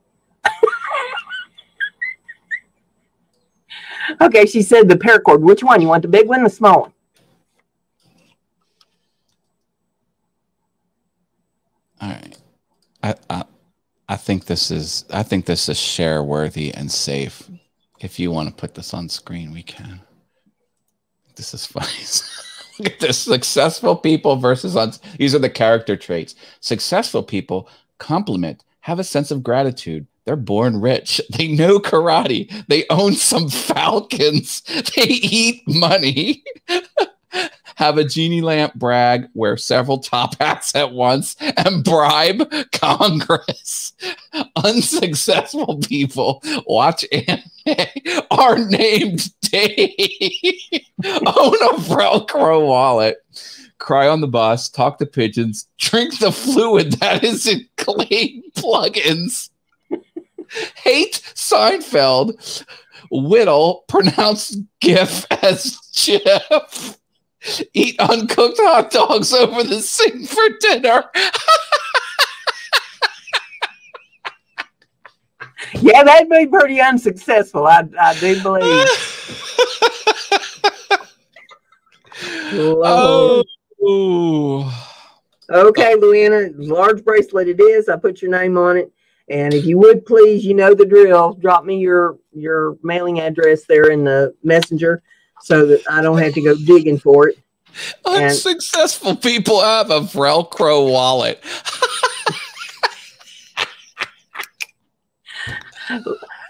Okay, she said the paracord. Which one? You want the big one, the small one? All right. I, I I think this is I think this is share worthy and safe. If you want to put this on screen, we can. This is funny. Look at this. Successful people versus on these are the character traits. Successful people compliment, have a sense of gratitude. They're born rich. They know karate. They own some falcons. They eat money. have a genie lamp brag, wear several top hats at once, and bribe Congress. Unsuccessful people watch anime are named Dave. Own a Velcro wallet. Cry on the bus, talk to pigeons, drink the fluid that is in Glade plugins. Hate Seinfeld, whittle, pronounced GIF as Jeff eat uncooked hot dogs over the sink for dinner. yeah, that'd be pretty unsuccessful. I, I do believe. oh. Ooh. Okay, Luana, large bracelet it is. I put your name on it. And if you would please, you know the drill. Drop me your your mailing address there in the messenger so that I don't have to go digging for it. Unsuccessful and, people have a Velcro wallet.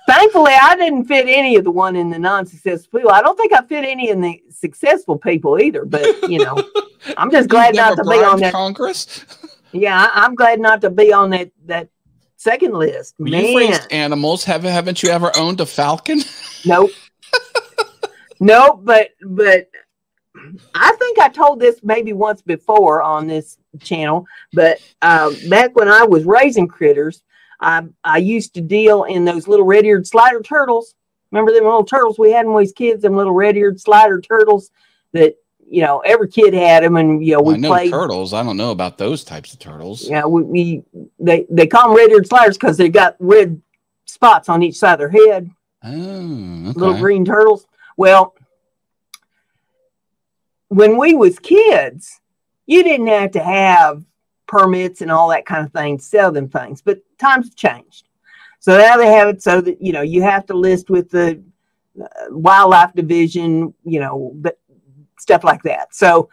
Thankfully, I didn't fit any of the one in the non-successful people. I don't think I fit any in the successful people either. But you know, I'm just glad not to be on that Congress. Yeah, I'm glad not to be on that that second list. Man, you've raised animals. Have haven't you ever owned a falcon? Nope. nope. But but I think I told this maybe once before on this channel, but uh, back when I was raising critters, I, I used to deal in those little red-eared slider turtles. Remember them little turtles we had when we was kids? Them little red-eared slider turtles that you know every kid had them, and you know we I know played turtles. I don't know about those types of turtles. Yeah, we, we they they call them red-eared sliders because they got red spots on each side of their head. Oh, okay. little green turtles. Well, when we was kids, you didn't have to have permits and all that kind of thing to sell them things, but times have changed. So now they have it so that you know you have to list with the uh, wildlife division, you know, but stuff like that. So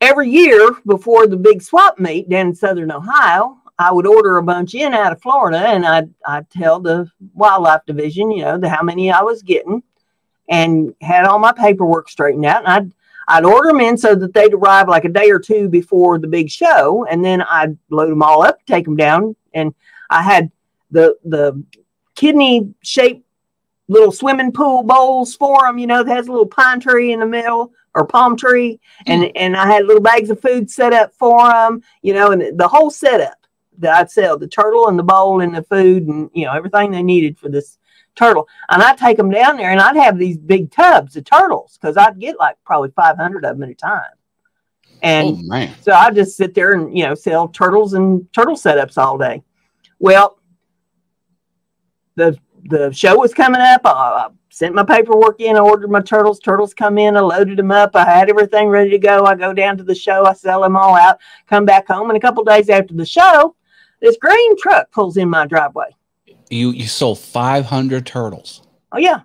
every year before the big swap meet down in southern Ohio, I would order a bunch in out of Florida, and I'd I'd tell the wildlife division, you know, the how many I was getting, and had all my paperwork straightened out, and I'd I'd order them in so that they'd arrive like a day or two before the big show, and then I'd load them all up, take them down, and I had the the kidney shaped little swimming pool bowls for them. You know, that has a little pine tree in the middle or palm tree, and mm. and I had little bags of food set up for them. You know, and the whole setup that I'd sell the turtle and the bowl and the food and you know everything they needed for this turtle. And I'd take them down there and I'd have these big tubs of turtles because I'd get like probably 500 of them at a time. And oh, so I'd just sit there and, you know, sell turtles and turtle setups all day. Well, the the show was coming up. I, I sent my paperwork in, I ordered my turtles. Turtles come in, I loaded them up. I had everything ready to go. I go down to the show, I sell them all out, come back home. And a couple days after the show, this green truck pulls in my driveway. You you sold 500 turtles. Oh yeah,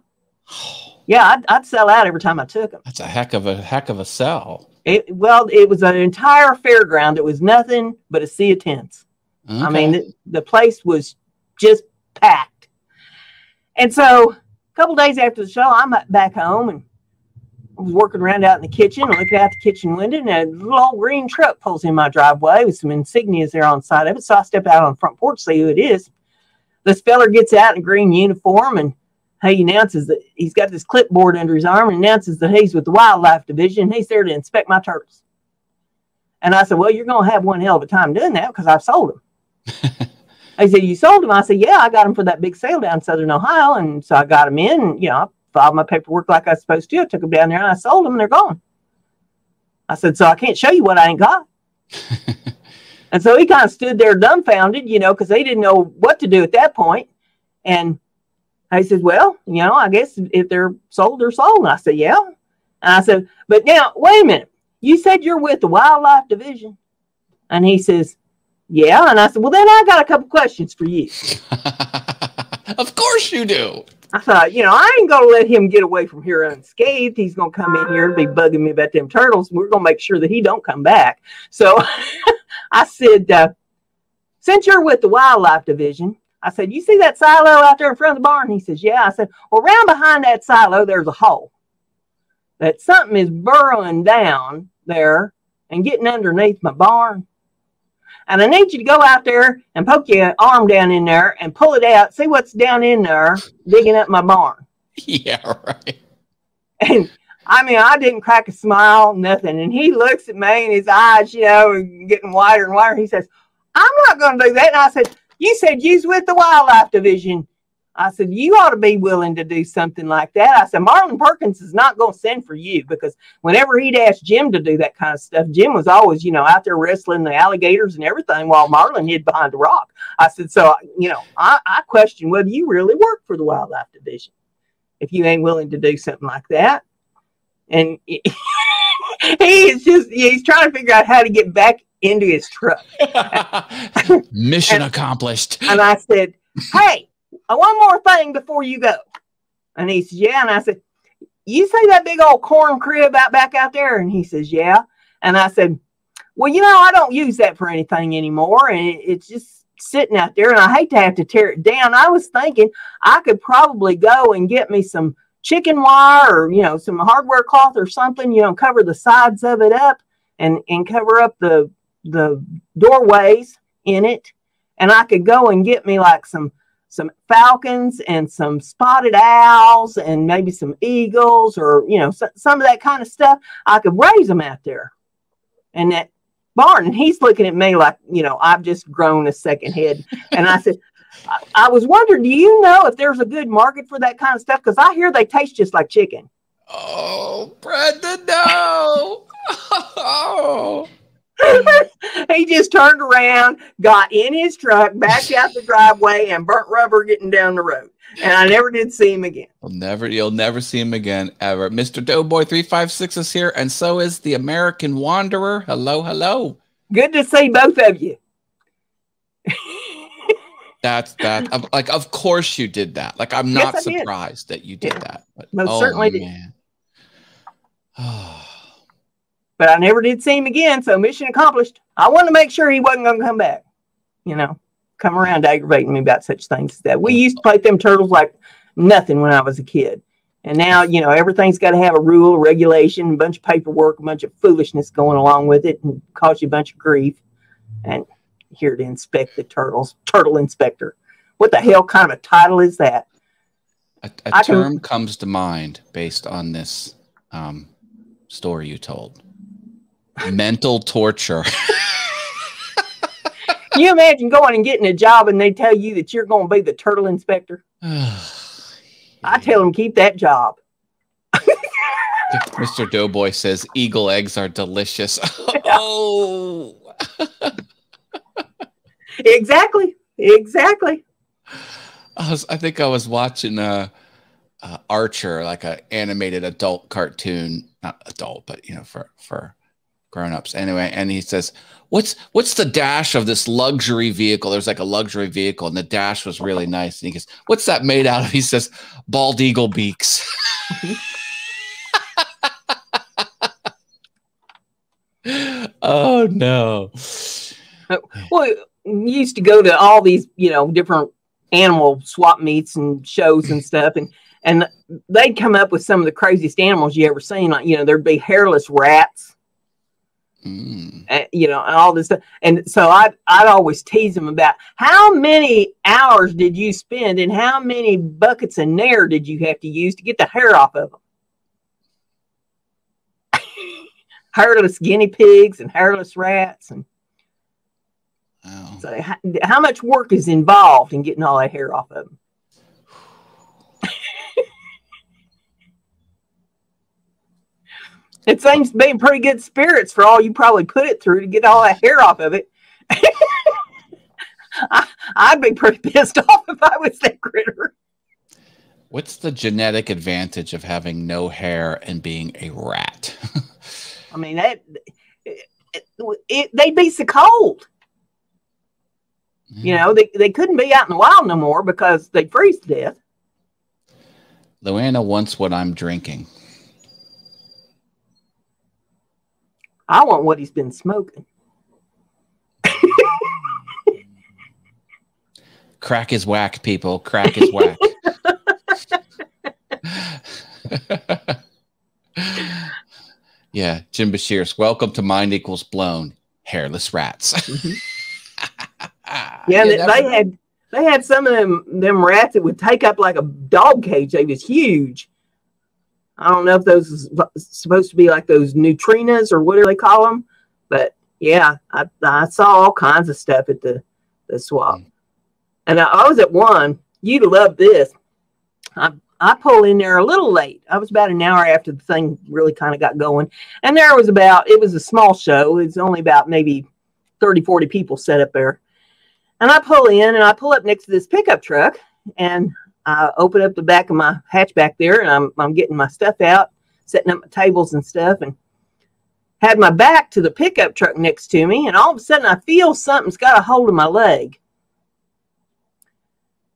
yeah. I'd, I'd sell out every time I took them. That's a heck of a heck of a sell. It, well, it was an entire fairground. It was nothing but a sea of tents. Okay. I mean, the, the place was just packed. And so, a couple days after the show, I'm back home and I was working around out in the kitchen looking out the kitchen window, and a little old green truck pulls in my driveway with some insignias there on the side of it. So I step out on the front porch, see who it is this feller gets out in a green uniform and he announces that he's got this clipboard under his arm and announces that he's with the wildlife division. He's there to inspect my turtles. And I said, Well, you're going to have one hell of a time doing that because I've sold them. he said, You sold them? I said, Yeah, I got them for that big sale down in Southern Ohio. And so I got them in and, you know, I filed my paperwork like I was supposed to. I took them down there and I sold them and they're gone. I said, so I can't show you what I ain't got. and so he kind of stood there dumbfounded, you know, because they didn't know what to do at that point. And I said, well, you know, I guess if they're sold, they're sold. And I said, yeah. And I said, but now, wait a minute. You said you're with the wildlife division. And he says, yeah. And I said, well, then I got a couple questions for you. of course you do. I thought, you know, I ain't gonna let him get away from here unscathed. He's gonna come in here and be bugging me about them turtles. We're gonna make sure that he don't come back. So I said, uh, since you're with the wildlife division, I said, you see that silo out there in front of the barn? He says, yeah. I said, well, around behind that silo, there's a hole that something is burrowing down there and getting underneath my barn. And I need you to go out there and poke your arm down in there and pull it out, see what's down in there, digging up my barn. Yeah, right. And I mean, I didn't crack a smile, nothing. And he looks at me and his eyes, you know, are getting wider and wider. He says, I'm not going to do that. And I said, You said you's with the wildlife division. I said, You ought to be willing to do something like that. I said, Marlin Perkins is not going to send for you because whenever he'd ask Jim to do that kind of stuff, Jim was always, you know, out there wrestling the alligators and everything while Marlin hid behind a rock. I said, So, you know, I, I question whether you really work for the wildlife division if you ain't willing to do something like that. And he is just, he's trying to figure out how to get back into his truck. Mission And- accomplished. And I said, Hey, Oh, one more thing before you go. And he says, Yeah. And I said, You see that big old corn crib out back out there? And he says, Yeah. And I said, Well, you know, I don't use that for anything anymore. And it- it's just sitting out there. And I hate to have to tear it down. I was thinking I could probably go and get me some chicken wire or, you know, some hardware cloth or something, you know, cover the sides of it up and, and cover up the, the doorways in it. And I could go and get me like some some falcons and some spotted owls and maybe some eagles or you know so, some of that kind of stuff. I could raise them out there. And that barn and he's looking at me like you know i've just grown a second head. And i said I, I was wondering do you know if there's a good market for that kind of stuff? Because i hear they taste just like chicken. Oh, Brenda, no. Oh. he just turned around got in his truck backed out the driveway and burnt rubber getting down the road and i never did see him again You'll never, you'll never see him again ever. Mr. Doughboy three five six is here, and so is the American Wanderer. Hello, hello. good to see both of you That's that. of- like, of course you did that. Like, I'm Yes, not did. surprised that you did Yeah. that. But, Most oh, certainly did. man. Oh, but I never did see him again. So mission accomplished. I wanted to make sure he wasn't going to come back. You know, come around aggravating me about such things as that. We used to play them turtles like nothing when I was a kid. And now, you know, everything's got to have a rule, a regulation, a bunch of paperwork, a bunch of foolishness going along with it and cause you a bunch of grief. And here to inspect the turtles, turtle inspector. What the hell kind of a title is that? A, can- term comes to mind based on this um, story you told. Mental torture. Can you imagine going and getting a job and they tell you that you're going to be the turtle inspector? I tell them keep that job. Mr. Doughboy says eagle eggs are delicious. oh, Exactly. Exactly. I was. I think I was watching uh, uh, Archer, like a animated adult cartoon, not adult, but you know, for for grown-ups anyway. And he says, "What's what's the dash of this luxury vehicle?" There's like a luxury vehicle, and the dash was really nice. And he goes, "What's that made out of?" He says, "Bald eagle beaks." oh no. Uh, well, we used to go to all these, you know, different animal swap meets and shows and stuff, and and they'd come up with some of the craziest animals you ever seen. Like, you know, there'd be hairless rats, Mm. uh, you know, and all this stuff. And so I'd I'd always tease them about how many hours did you spend and how many buckets of nair did you have to use to get the hair off of them. hairless guinea pigs and hairless rats and Wow. So how, how much work is involved in getting all that hair off of them? It seems to be in pretty good spirits for all you probably put it through to get all that hair off of it. I, I'd be pretty pissed off if I was that critter. What's the genetic advantage of having no hair and being a rat? I mean, that it, it, they'd be so cold. You hmm. know, they, they couldn't be out in the wild no more because they'd freeze to death. Luana wants what I'm drinking. I want what he's been smoking. Crack is whack, people. Crack is whack. yeah, Jim Bashir's welcome to Mind Equals Blown. Hairless rats. Mm-hmm. yeah, they, they had they had some of them them rats that would take up like a dog cage. They was huge. I don't know if those supposed to be like those neutrinas or whatever they call them, but yeah, I, I saw all kinds of stuff at the the swap. Mm. And I, I was at one. You'd love this. I I pull in there a little late. I was about an hour after the thing really kind of got going. And there was about, it was a small show. It's only about maybe 30, 40 people set up there. And I pull in and I pull up next to this pickup truck and I open up the back of my hatchback there and I'm, I'm getting my stuff out, setting up my tables and stuff and had my back to the pickup truck next to me. And all of a sudden I feel something's got a hold of my leg.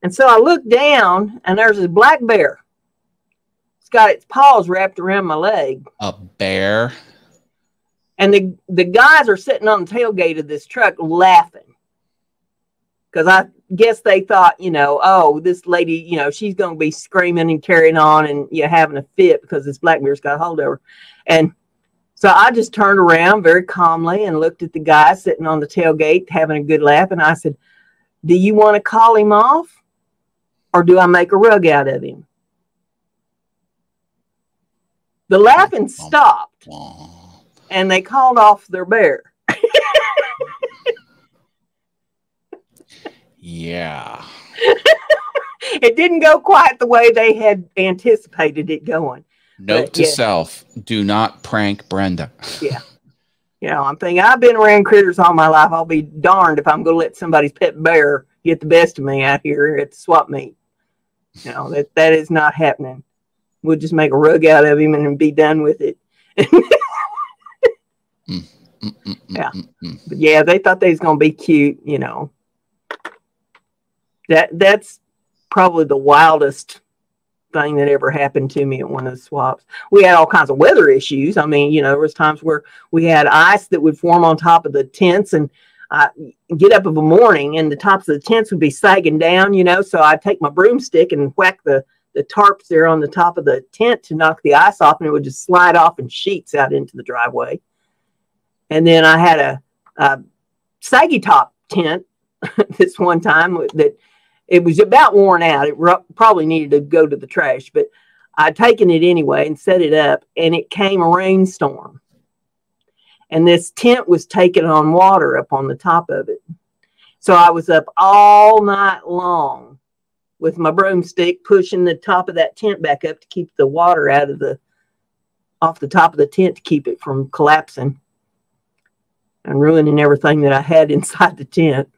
And so I look down and there's a black bear. It's got its paws wrapped around my leg. A bear? And the, the guys are sitting on the tailgate of this truck laughing. Because I guess they thought, you know, oh, this lady, you know, she's going to be screaming and carrying on and you know, having a fit because this black bear's got a hold of her. And so I just turned around very calmly and looked at the guy sitting on the tailgate having a good laugh. And I said, Do you want to call him off? or do I make a rug out of him? The laughing stopped and they called off their bear. Yeah. it didn't go quite the way they had anticipated it going. Note but, to yeah. self do not prank Brenda. yeah. You know, I'm thinking I've been around critters all my life. I'll be darned if I'm going to let somebody's pet bear get the best of me out here at the swap meet. You know, that, that is not happening. We'll just make a rug out of him and be done with it. Mm, mm, mm, yeah. But yeah, they thought they was gonna be cute, you know. That that's probably the wildest thing that ever happened to me at one of the swaps. We had all kinds of weather issues. I mean, you know, there was times where we had ice that would form on top of the tents and I get up of a morning and the tops of the tents would be sagging down, you know. So I'd take my broomstick and whack the, the tarps there on the top of the tent to knock the ice off, and it would just slide off in sheets out into the driveway. And then I had a, a saggy top tent this one time that it was about worn out. It probably needed to go to the trash, but I'd taken it anyway and set it up, and it came a rainstorm and this tent was taking on water up on the top of it. So I was up all night long with my broomstick pushing the top of that tent back up to keep the water out of the off the top of the tent to keep it from collapsing and ruining everything that I had inside the tent.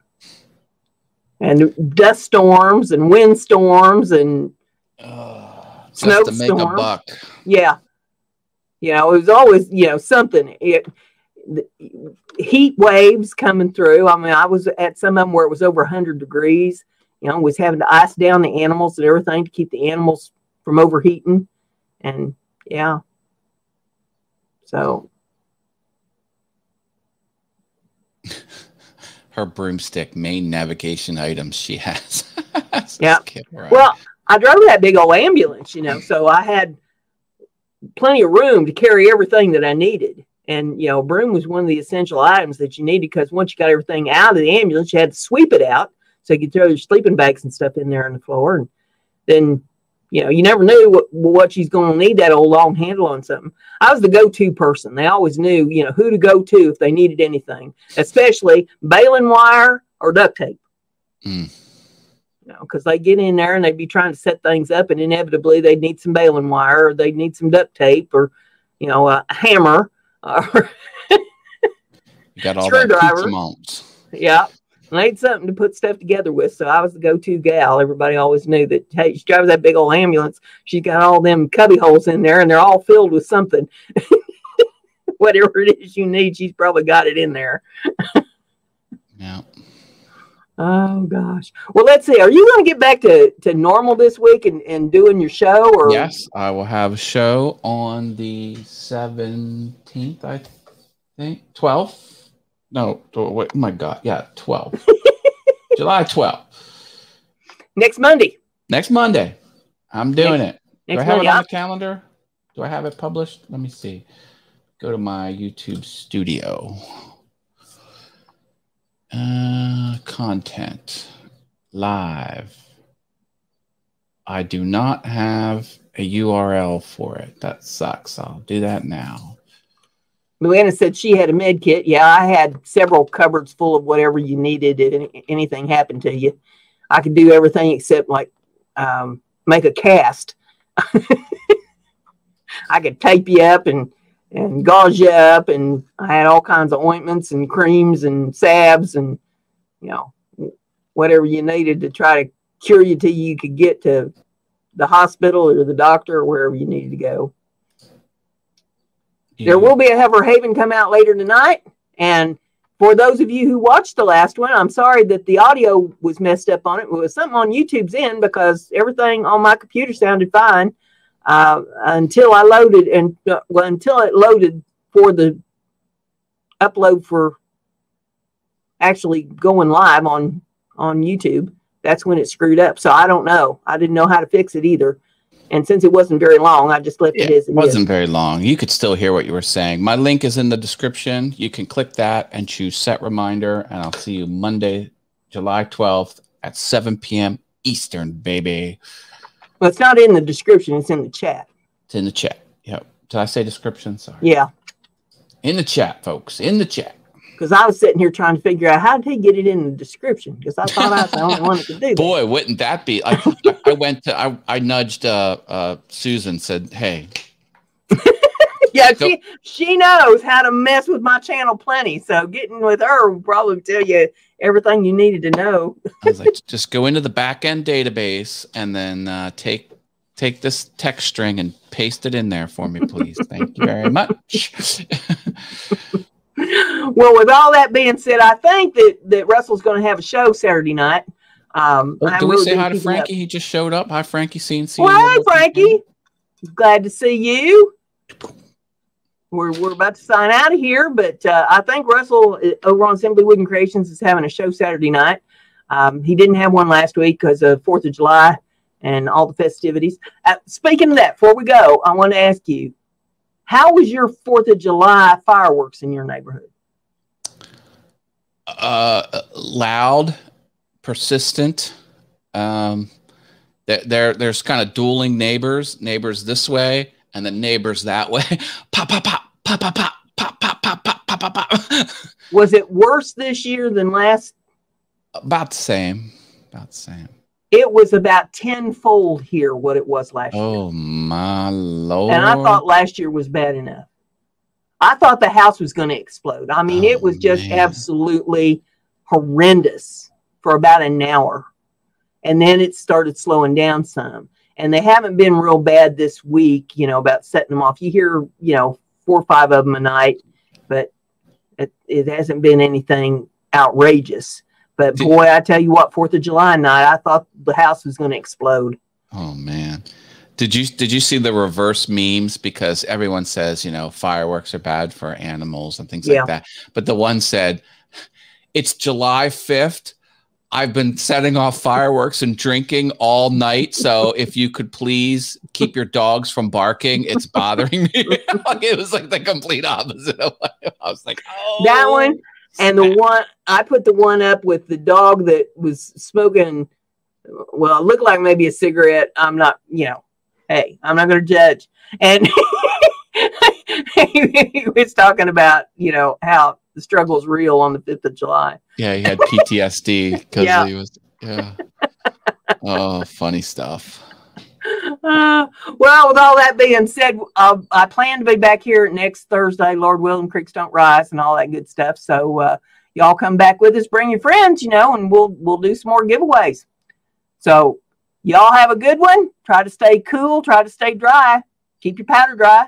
And dust storms and wind storms and uh, snow storms. Yeah. You know, it was always, you know, something. It, heat waves coming through. I mean, I was at some of them where it was over 100 degrees. You know, was having to ice down the animals and everything to keep the animals from overheating. And yeah, so. Her broomstick main navigation items she has. yeah. Well, I drove that big old ambulance, you know, so I had plenty of room to carry everything that I needed. And, you know, broom was one of the essential items that you needed because once you got everything out of the ambulance, you had to sweep it out so you could throw your sleeping bags and stuff in there on the floor. And then, you know, you never knew what, what she's going to need that old long handle on something. I was the go to person. They always knew, you know, who to go to if they needed anything, especially baling wire or duct tape. Mm. You know, because they get in there and they'd be trying to set things up, and inevitably they'd need some baling wire or they'd need some duct tape or you know, a hammer or You got all that Screwdriver. pizza mounts. Yeah. I need something to put stuff together with. So I was the go to gal. Everybody always knew that, hey, she drives that big old ambulance. She's got all them cubby holes in there and they're all filled with something. Whatever it is you need, she's probably got it in there. Yeah. Oh, gosh. Well, let's see. Are you going to get back to, to normal this week and, and doing your show? or Yes, I will have a show on the 17th, I think. 12th? No, wait, oh my God. Yeah, 12. July 12th. Next Monday? Next Monday. I'm doing it. Do I have Monday. it on the calendar? Do I have it published? Let me see. Go to my YouTube studio. Uh, content live. I do not have a URL for it. That sucks. I'll do that now. Luana said she had a med kit. Yeah, I had several cupboards full of whatever you needed if any, anything happened to you. I could do everything except like um, make a cast. I could tape you up and and gauze you up, and I had all kinds of ointments and creams and salves and you know whatever you needed to try to cure you till you could get to the hospital or the doctor or wherever you needed to go. There will be a Heifer Haven come out later tonight. And for those of you who watched the last one, I'm sorry that the audio was messed up on it. It was something on YouTube's end because everything on my computer sounded fine uh, until I loaded and uh, well, until it loaded for the upload for actually going live on on YouTube. That's when it screwed up. So I don't know. I didn't know how to fix it either. And since it wasn't very long, I just left Yeah, it as it it is. wasn't very long. You could still hear what you were saying. My link is in the description. You can click that and choose set reminder, and I'll see you Monday, July 12th at 7 p.m. Eastern, baby. Well, it's not in the description. It's in the chat. It's in the chat. Yep. Did I say description? Sorry. Yeah, In the chat, folks. In the chat. Because I was sitting here trying to figure out how did he get it in the description? Because I thought I was the only one that could do that. Boy, wouldn't that be? I, I went to, I, I nudged uh, uh, Susan, said, hey, Yeah, she she knows how to mess with my channel plenty. So getting with her will probably tell you everything you needed to know. I was like, just go into the back end database and then uh, take take this text string and paste it in there for me, please. Thank you very much. Well, with all that being said, I think that that Russell's going to have a show Saturday night. Um, Oh, do we really say hi to up. Frankie? He just showed up. Hi, Frankie. See Well, hey, Frankie. Glad to see you. We're, we're about to sign out of here, but uh, I think Russell uh, over on Simply Wooden Creations is having a show Saturday night. Um, he didn't have one last week because of Fourth of July and all the festivities. Uh, speaking of that, before we go, I want to ask you, how was your Fourth of July fireworks in your neighborhood? Uh, loud, persistent. Um, there, there there's kind of dueling neighbors. Neighbors this way and then neighbors that way. pop, pop, pop, pop, pop, pop, pop, pop, pop, pop, pop, pop, pop. Was it worse this year than last? About the same. About the same. It was about tenfold here what it was last year. Oh my lord! And I thought last year was bad enough. I thought the house was going to explode. I mean, Oh, it was just man. absolutely horrendous for about an hour. And then it started slowing down some. And they haven't been real bad this week, you know, about setting them off. You hear, you know, four or five of them a night, but it, it hasn't been anything outrageous. But boy, I tell you what, Fourth of July night, I thought the house was going to explode. Oh man. Did you did you see the reverse memes? Because everyone says, you know, fireworks are bad for animals and things Yeah. like that. But the one said, It's July 5th. I've been setting off fireworks and drinking all night. So if you could please keep your dogs from barking, it's bothering me. it was like the complete opposite of what I was like, oh That one oh. And the one I put the one up with the dog that was smoking. Well, it looked like maybe a cigarette. I'm not, you know, hey, I'm not going to judge. And he was talking about, you know, how the struggle's real on the 5th of July. Yeah, he had PTSD because Yeah. he was yeah. Oh, funny stuff. Uh, well, with all that being said, uh, I plan to be back here next Thursday, Lord willing, creeks don't rise, and all that good stuff. So uh, y'all come back with us, bring your friends, you know, and we'll we'll do some more giveaways. So y'all have a good one. Try to stay cool. Try to stay dry. Keep your powder dry.